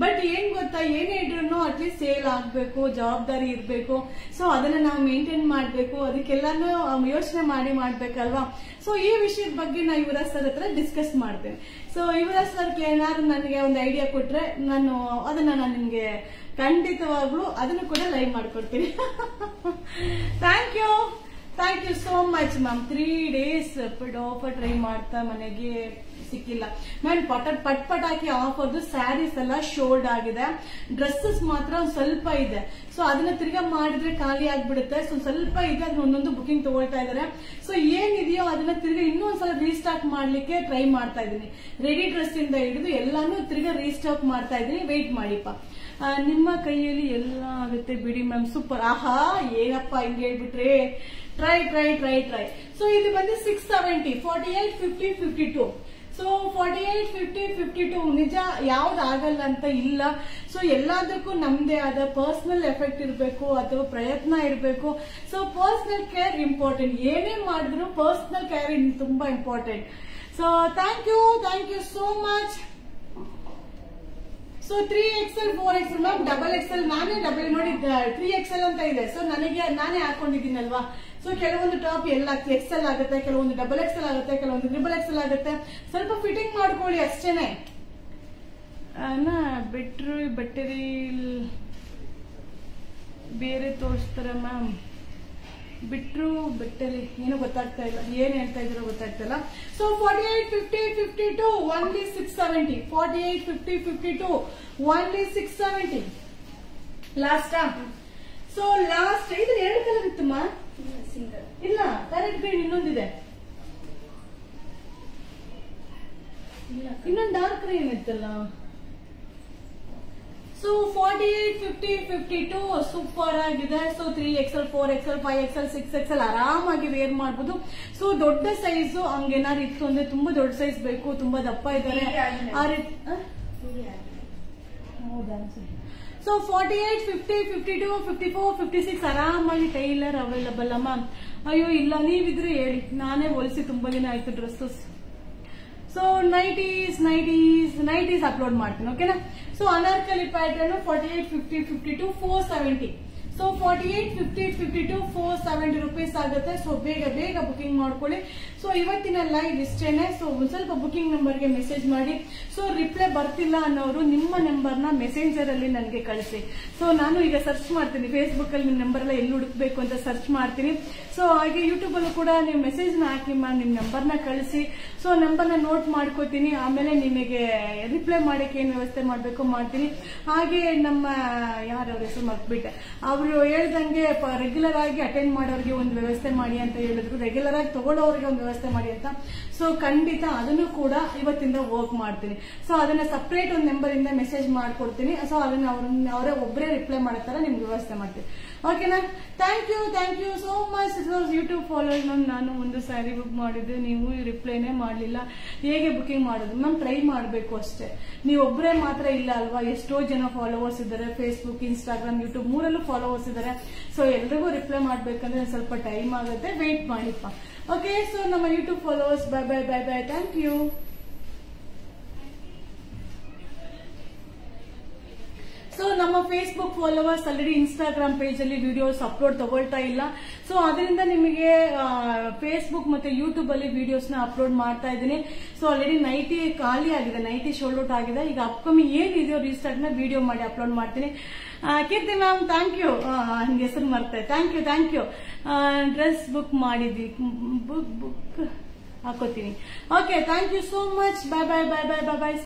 ಬಟ್ ಏನ್ ಗೊತ್ತಾ? ಏನೇ ಇದ್ರೂ ಅಟ್ಲೀಸ್ಟ್ ಸೇಲ್ ಆಗ್ಬೇಕು, ಜವಾಬ್ದಾರಿ ಇರಬೇಕು. ಸೊ ಅದನ್ನ ನಾವು ಮೇಂಟೈನ್ ಮಾಡಬೇಕು. ಅದಕ್ಕೆಲ್ಲಾನು ಯೋಚನೆ ಮಾಡಿ ಮಾಡ್ಬೇಕಲ್ವಾ? ಸೊ ಈ ವಿಷಯದ ಬಗ್ಗೆ ನಾ ಯುವರಾಜ್ ಸರ್ ಹತ್ರ ಡಿಸ್ಕಸ್ ಮಾಡ್ತೇನೆ. ಸೊ ಯುವರಾಜ್ ಸರ್ ಏನಾದ್ರು ನನಗೆ ಒಂದು ಐಡಿಯಾ ಕೊಟ್ರೆ ನಾನು ಅದನ್ನ ನಾನು ನಿಮ್ಗೆ ಖಂಡಿತವಾಗ್ಲೂ ಅದನ್ನು ಕೂಡ ಲೈವ್ ಮಾಡ್ಕೊಡ್ತೀನಿ. (laughs) Thank you thank you so much ma'am three days offer try ಮಾಡ್ತಾ ಮನೆಗೆ ಸಿಕ್ಕಿಲ್ಲ. ಮ್ಯಾಮ್ ಪಟ, ಪಟ್ ಪಟ್ ಹಾಕಿ ಆಫರ್ದು ಸ್ಯಾರೀಸ್ ಎಲ್ಲ ಶೋಲ್ಡ್ ಆಗಿದೆ. ಡ್ರೆಸ್ಸಸ್ ಮಾತ್ರ ಸ್ವಲ್ಪ ಇದೆ. ಸೊ ಅದನ್ನ ತಿರ್ಗಾ ಮಾಡಿದ್ರೆ ಖಾಲಿ ಆಗ್ಬಿಡುತ್ತೆ. ಸೊ ಸ್ವಲ್ಪ ಇದೆ ಅದನ್ನ ಒಂದೊಂದು ಬುಕಿಂಗ್ ತಗೊಳ್ತಾ ಇದಾರೆ. ಸೊ ಏನಿದೆಯೋ ಅದನ್ನ ತಿರ್ಗಾ ಇನ್ನೊಂದ್ಸಲ ರೀಸ್ಟಾಕ್ ಮಾಡ್ಲಿಕ್ಕೆ ಟ್ರೈ ಮಾಡ್ತಾ ಇದೀನಿ ರೆಡಿ ಡ್ರೆಸ್ ಇಂದ ಹಿಡಿದು ಎಲ್ಲಾನು ತಿರ್ಗಾ ರೀಸ್ಟಾಕ್ ಮಾಡ್ತಾ ಇದೀನಿ ವೆಯ್ಟ್ ಮಾಡಿಪ್ಪ. ನಿಮ್ಮ ಕೈಯಲ್ಲಿ ಎಲ್ಲ ಆಗುತ್ತೆ ಬಿಡಿ ಮ್ಯಾಮ್ ಸೂಪರ್ ಆಹಾ, ಏನಪ್ಪ ಹಿಂಗೆ ಹೇಳ್ಬಿಟ್ರೆ? Try try try try so ಇದು ಬಂದು six seventy forty eight fifty fifty two so forty eight fifty fifty two ನಿಜ ಯಾವ್ದು ಆಗಲ್ಲ ಅಂತ ಇಲ್ಲ ಸೊ ಎಲ್ಲದಕ್ಕೂ ನಮ್ದೇ ಆದ ಪರ್ಸನಲ್ ಎಫೆಕ್ಟ್ ಇರಬೇಕು ಅಥವಾ ಪ್ರಯತ್ನ ಇರಬೇಕು ಸೊ ಪರ್ಸನಲ್ ಕೇರ್ ಇಂಪಾರ್ಟೆಂಟ್ ಏನೇ ಮಾಡಿದ್ರು ಪರ್ಸನಲ್ ಕೇರ್ ತುಂಬಾ important so thank you thank you so much so three XL four XL ma'am double XL ನಾನೇ ಡಬಲ್ ನೋಡಿ ತ್ರೀ ಎಕ್ಸೆಲ್ ಅಂತ ಇದೆ ಸೊ ನನಗೆ ನಾನೇ ಹಾಕೊಂಡಿದ್ದೀನಲ್ವಾ ಸೊ ಕೆಲವೊಂದು ಟಾಪ್ ಎಲ್ಲ ಎಕ್ಸೆಲ್ ಆಗುತ್ತೆ, ಕೆಲವೊಂದು ಡಬಲ್ ಎಕ್ಸೆಲ್ ಆಗುತ್ತೆ, ಕೆಲವೊಂದು ಟ್ರಿಬಲ್ ಎಕ್ಸೆಲ್ ಆಗುತ್ತೆ. ಸ್ವಲ್ಪ ಫಿಟ್ಟಿಂಗ್ ಮಾಡ್ಕೊಳ್ಳಿ ಅಷ್ಟೇನೆ. ಬಿಟ್ರು ಬಟ್ಟೆರಿ ಬೇರೆ ತೋರಿಸ್ತಾರ ಮ್ಯಾಮ್ ಬಿಟ್ರು ಬೆಟ್ಟಲಿ ಏನು ಗೊತ್ತಾಗ್ತಾ ಇಲ್ಲ. ಏನ್ ಹೇಳ್ತಾ ಇದ್ರು ಗೊತ್ತಾಗ್ತಾ ಇಲ್ಲ. So forty eight fifty fifty two only six seventy forty eight fifty fifty two only six seventy ಲಾಸ್ಟಾ so last ಇದು ಎರಡು ಕಲರ್ ಸಿಂಗಲ್ ಇಲ್ಲ ಕರೆಕ್ಟ್ ಗ್ರೀನ್ ಇನ್ನೊಂದಿದೆ. ಇನ್ನೊಂದು ಡಾರ್ಕ್ ಗ್ರೀನ್ ಇತ್ತಲ್ಲ. So forty eight fifty fifty two super ಆಗಿದೆ so three XL four XL five XL six XL ಆರಾಮಾಗಿ ವೇರ್ ಮಾಡಬಹುದು ಸೊ ದೊಡ್ಡ ಸೈಜ್ ಹಂಗೇನಾದ್ರು ಇತ್ತು ಅಂದ್ರೆ ತುಂಬಾ ದೊಡ್ಡ ಸೈಜ್ ಬೇಕು ತುಂಬಾ ದಪ್ಪ ಇದ್ದಾರೆ. ಆ ರೀತಿ? ಹೌದಾ so forty eight fifty fifty two fifty four fifty six ಆರಾಮಾಗಿ ಟೈಲರ್ ಅವೈಲಬಲ್ ಅಮ್ಮ ಅಯ್ಯೋ, ಇಲ್ಲ, ನೀವಿದ್ರೆ ಹೇಳಿ. ನಾನೇ ಹೊಲಿಸಿ ತುಂಬಾ ದಿನ ಆಯ್ತು dresses. So nighties nighties nighties upload ಮಾಡ್ತೀನಿ ಓಕೆನಾ so anarkali pattern forty eight fifty fifty two four seventy so forty eight fifty fifty two four seventy rupees ಆಗುತ್ತೆ. ಸೊ ಬೇಗ ಬೇಗ ಬುಕಿಂಗ್ ಮಾಡ್ಕೊಳ್ಳಿ. ಸೊ ಇವತ್ತಿನ ಲೈವ್ ಇಷ್ಟೇನೆ. ಸೊ ಒಂದ್ ಸ್ವಲ್ಪ ಬುಕಿಂಗ್ ನಂಬರ್ಗೆ ಮೆಸೇಜ್ ಮಾಡಿ. ಸೊ ರಿಪ್ಲೈ ಬರ್ತಿಲ್ಲ ಅನ್ನೋರು ನಿಮ್ಮ ನಂಬರ್ನ ಮೆಸೆಂಜರ್ ಅಲ್ಲಿ ನನಗೆ ಕಳಿಸಿ. ಸೊ ನಾನು ಈಗ ಸರ್ಚ್ ಮಾಡ್ತೀನಿ. ಫೇಸ್ಬುಕ್ ಅಲ್ಲಿ ನಿಮ್ಮ ನಂಬರ್ ಎಲ್ಲ ಎಲ್ಲಿ ಹುಡುಕ್ಬೇಕು ಅಂತ ಸರ್ಚ್ ಮಾಡ್ತೀನಿ. ಸೊ ಹಾಗೆ ಯೂಟ್ಯೂಬ್ ಅಲ್ಲೂ ಕೂಡ ನೀವು ಮೆಸೇಜ್ನ ಹಾಕಿ ನಿಮ್ಮ ನಿಮ್ ನಂಬರ್ನ ಕಳಿಸಿ. ಸೊ ನಂಬರ್ನ ನೋಟ್ ಮಾಡ್ಕೋತೀನಿ. ಆಮೇಲೆ ನಿಮಗೆ ರಿಪ್ಲೈ ಮಾಡಕ್ಕೆ ಏನು ವ್ಯವಸ್ಥೆ ಮಾಡಬೇಕು ಮಾಡ್ತೀನಿ. ಹಾಗೆ ನಮ್ಮ ಯಾರವ್ರ ಹೆಸರು ಮರ್ತ್ಬಿಟ್ಟೆ? ಅವರು ಹೇಳ್ದಂಗೆ ರೆಗ್ಯುಲರ್ ಆಗಿ ಅಟೆಂಡ್ ಮಾಡೋರಿಗೆ ಒಂದು ವ್ಯವಸ್ಥೆ ಮಾಡಿ ಅಂತ ಹೇಳಿದ್ರು. ರೆಗ್ಯುಲರ್ ಆಗಿ ತಗೊಳ್ಳೋರಿಗೆ ಒಂದು ವ್ಯವಸ್ಥೆ ಮಾಡಿ ಅಂತ. ಸೊ ಖಂಡಿತ ಅದನ್ನು ಕೂಡ ಇವತ್ತಿಂದ ವರ್ಕ್ ಮಾಡ್ತೀನಿ. ಸೊ ಅದನ್ನ ಸಪ್ರೇಟ್ ಒಂದು ನಂಬರ್ ಇಂದ ಮೆಸೇಜ್ ಮಾಡ್ಕೊಡ್ತೀನಿ. ಸೊ ಅದನ್ನ ಅವ್ರನ್ನ ಅವರೇ ಒಬ್ಬರೇ ರಿಪ್ಲೈ ಮಾಡೋ ತರ ನಿಮ್ಗೆ ವ್ಯವಸ್ಥೆ ಮಾಡ್ತೀನಿ. ಓಕೆನಾ thank you thank you so much YouTube followers ನಾನು ಒಂದು ಸ್ಯಾರಿ ಬುಕ್ ಮಾಡಿದ್ದೆ. ನೀವು ರಿಪ್ಲೈನೇ ಮಾಡಲಿಲ್ಲ. ಹೇಗೆ ಬುಕಿಂಗ್ ಮಾಡೋದು? ಮ್ಯಾಮ್ ಟ್ರೈ ಮಾಡಬೇಕು ಅಷ್ಟೇ. ನೀವು ಒಬ್ಬರೇ ಮಾತ್ರ ಇಲ್ಲ ಅಲ್ವಾ? ಎಷ್ಟೋ ಜನ ಫಾಲೋವರ್ಸ್ ಇದ್ದಾರೆ. ಫೇಸ್ಬುಕ್ ಇನ್ಸ್ಟಾಗ್ರಾಮ್ ಯೂಟ್ಯೂಬ್ ಮೂರಲ್ಲೂ ಫಾಲೋವರ್ಸ್ ಇದ್ದಾರೆ. ಸೊ ಎಲ್ರಿಗೂ ರಿಪ್ಲೈ ಮಾಡಬೇಕಂದ್ರೆ ಸ್ವಲ್ಪ ಟೈಮ್ ಆಗುತ್ತೆ. ವೆಯ್ಟ್ ಮಾಡಿಪ್ಪ. ಓಕೆ ಸೊ ನಮ್ಮ YouTube followers bye bye bye bye thank you so ನಮ್ಮ Facebook followers already Instagram page ಅಲ್ಲಿ ವಿಡಿಯೋಸ್ ಅಪ್ಲೋಡ್ ತಗೊಳ್ತಾ ಇಲ್ಲ. ಸೊ ಅದರಿಂದ ನಿಮಗೆ ಫೇಸ್ಬುಕ್ ಮತ್ತೆ ಯೂಟ್ಯೂಬ್ ಅಲ್ಲಿ ವಿಡಿಯೋಸ್ನ ಅಪ್ಲೋಡ್ ಮಾಡ್ತಾ ಇದ್ದೀನಿ. ಸೊ ಆಲ್ರೆಡಿ ನೈಟಿ ಖಾಲಿ ಆಗಿದೆ ನೈಟಿ ಶೋಲ್ಡ್ ಔಟ್ ಆಗಿದೆ. ಈಗ ಅಪ್ಕಮಿಂಗ್ ಏನಿದೆಯೋ ರೀಸ್ಟಾರ್ಟ್ನ ವಿಡಿಯೋ ಮಾಡಿ ಅಪ್ಲೋಡ್ ಮಾಡ್ತೀನಿ. ಕೀರ್ತಿ ಮ್ಯಾಮ್ ಥ್ಯಾಂಕ್ ಯು ಹಂಗೆ ಹೆಸರು ಮರ್ತೆ. Thank you thank you dress book ಮಾಡಿದ್ವಿ. ಬುಕ್ ಬುಕ್ ಹಾಕೋತೀನಿ. Okay thank you so much bye bye bye bye bye bye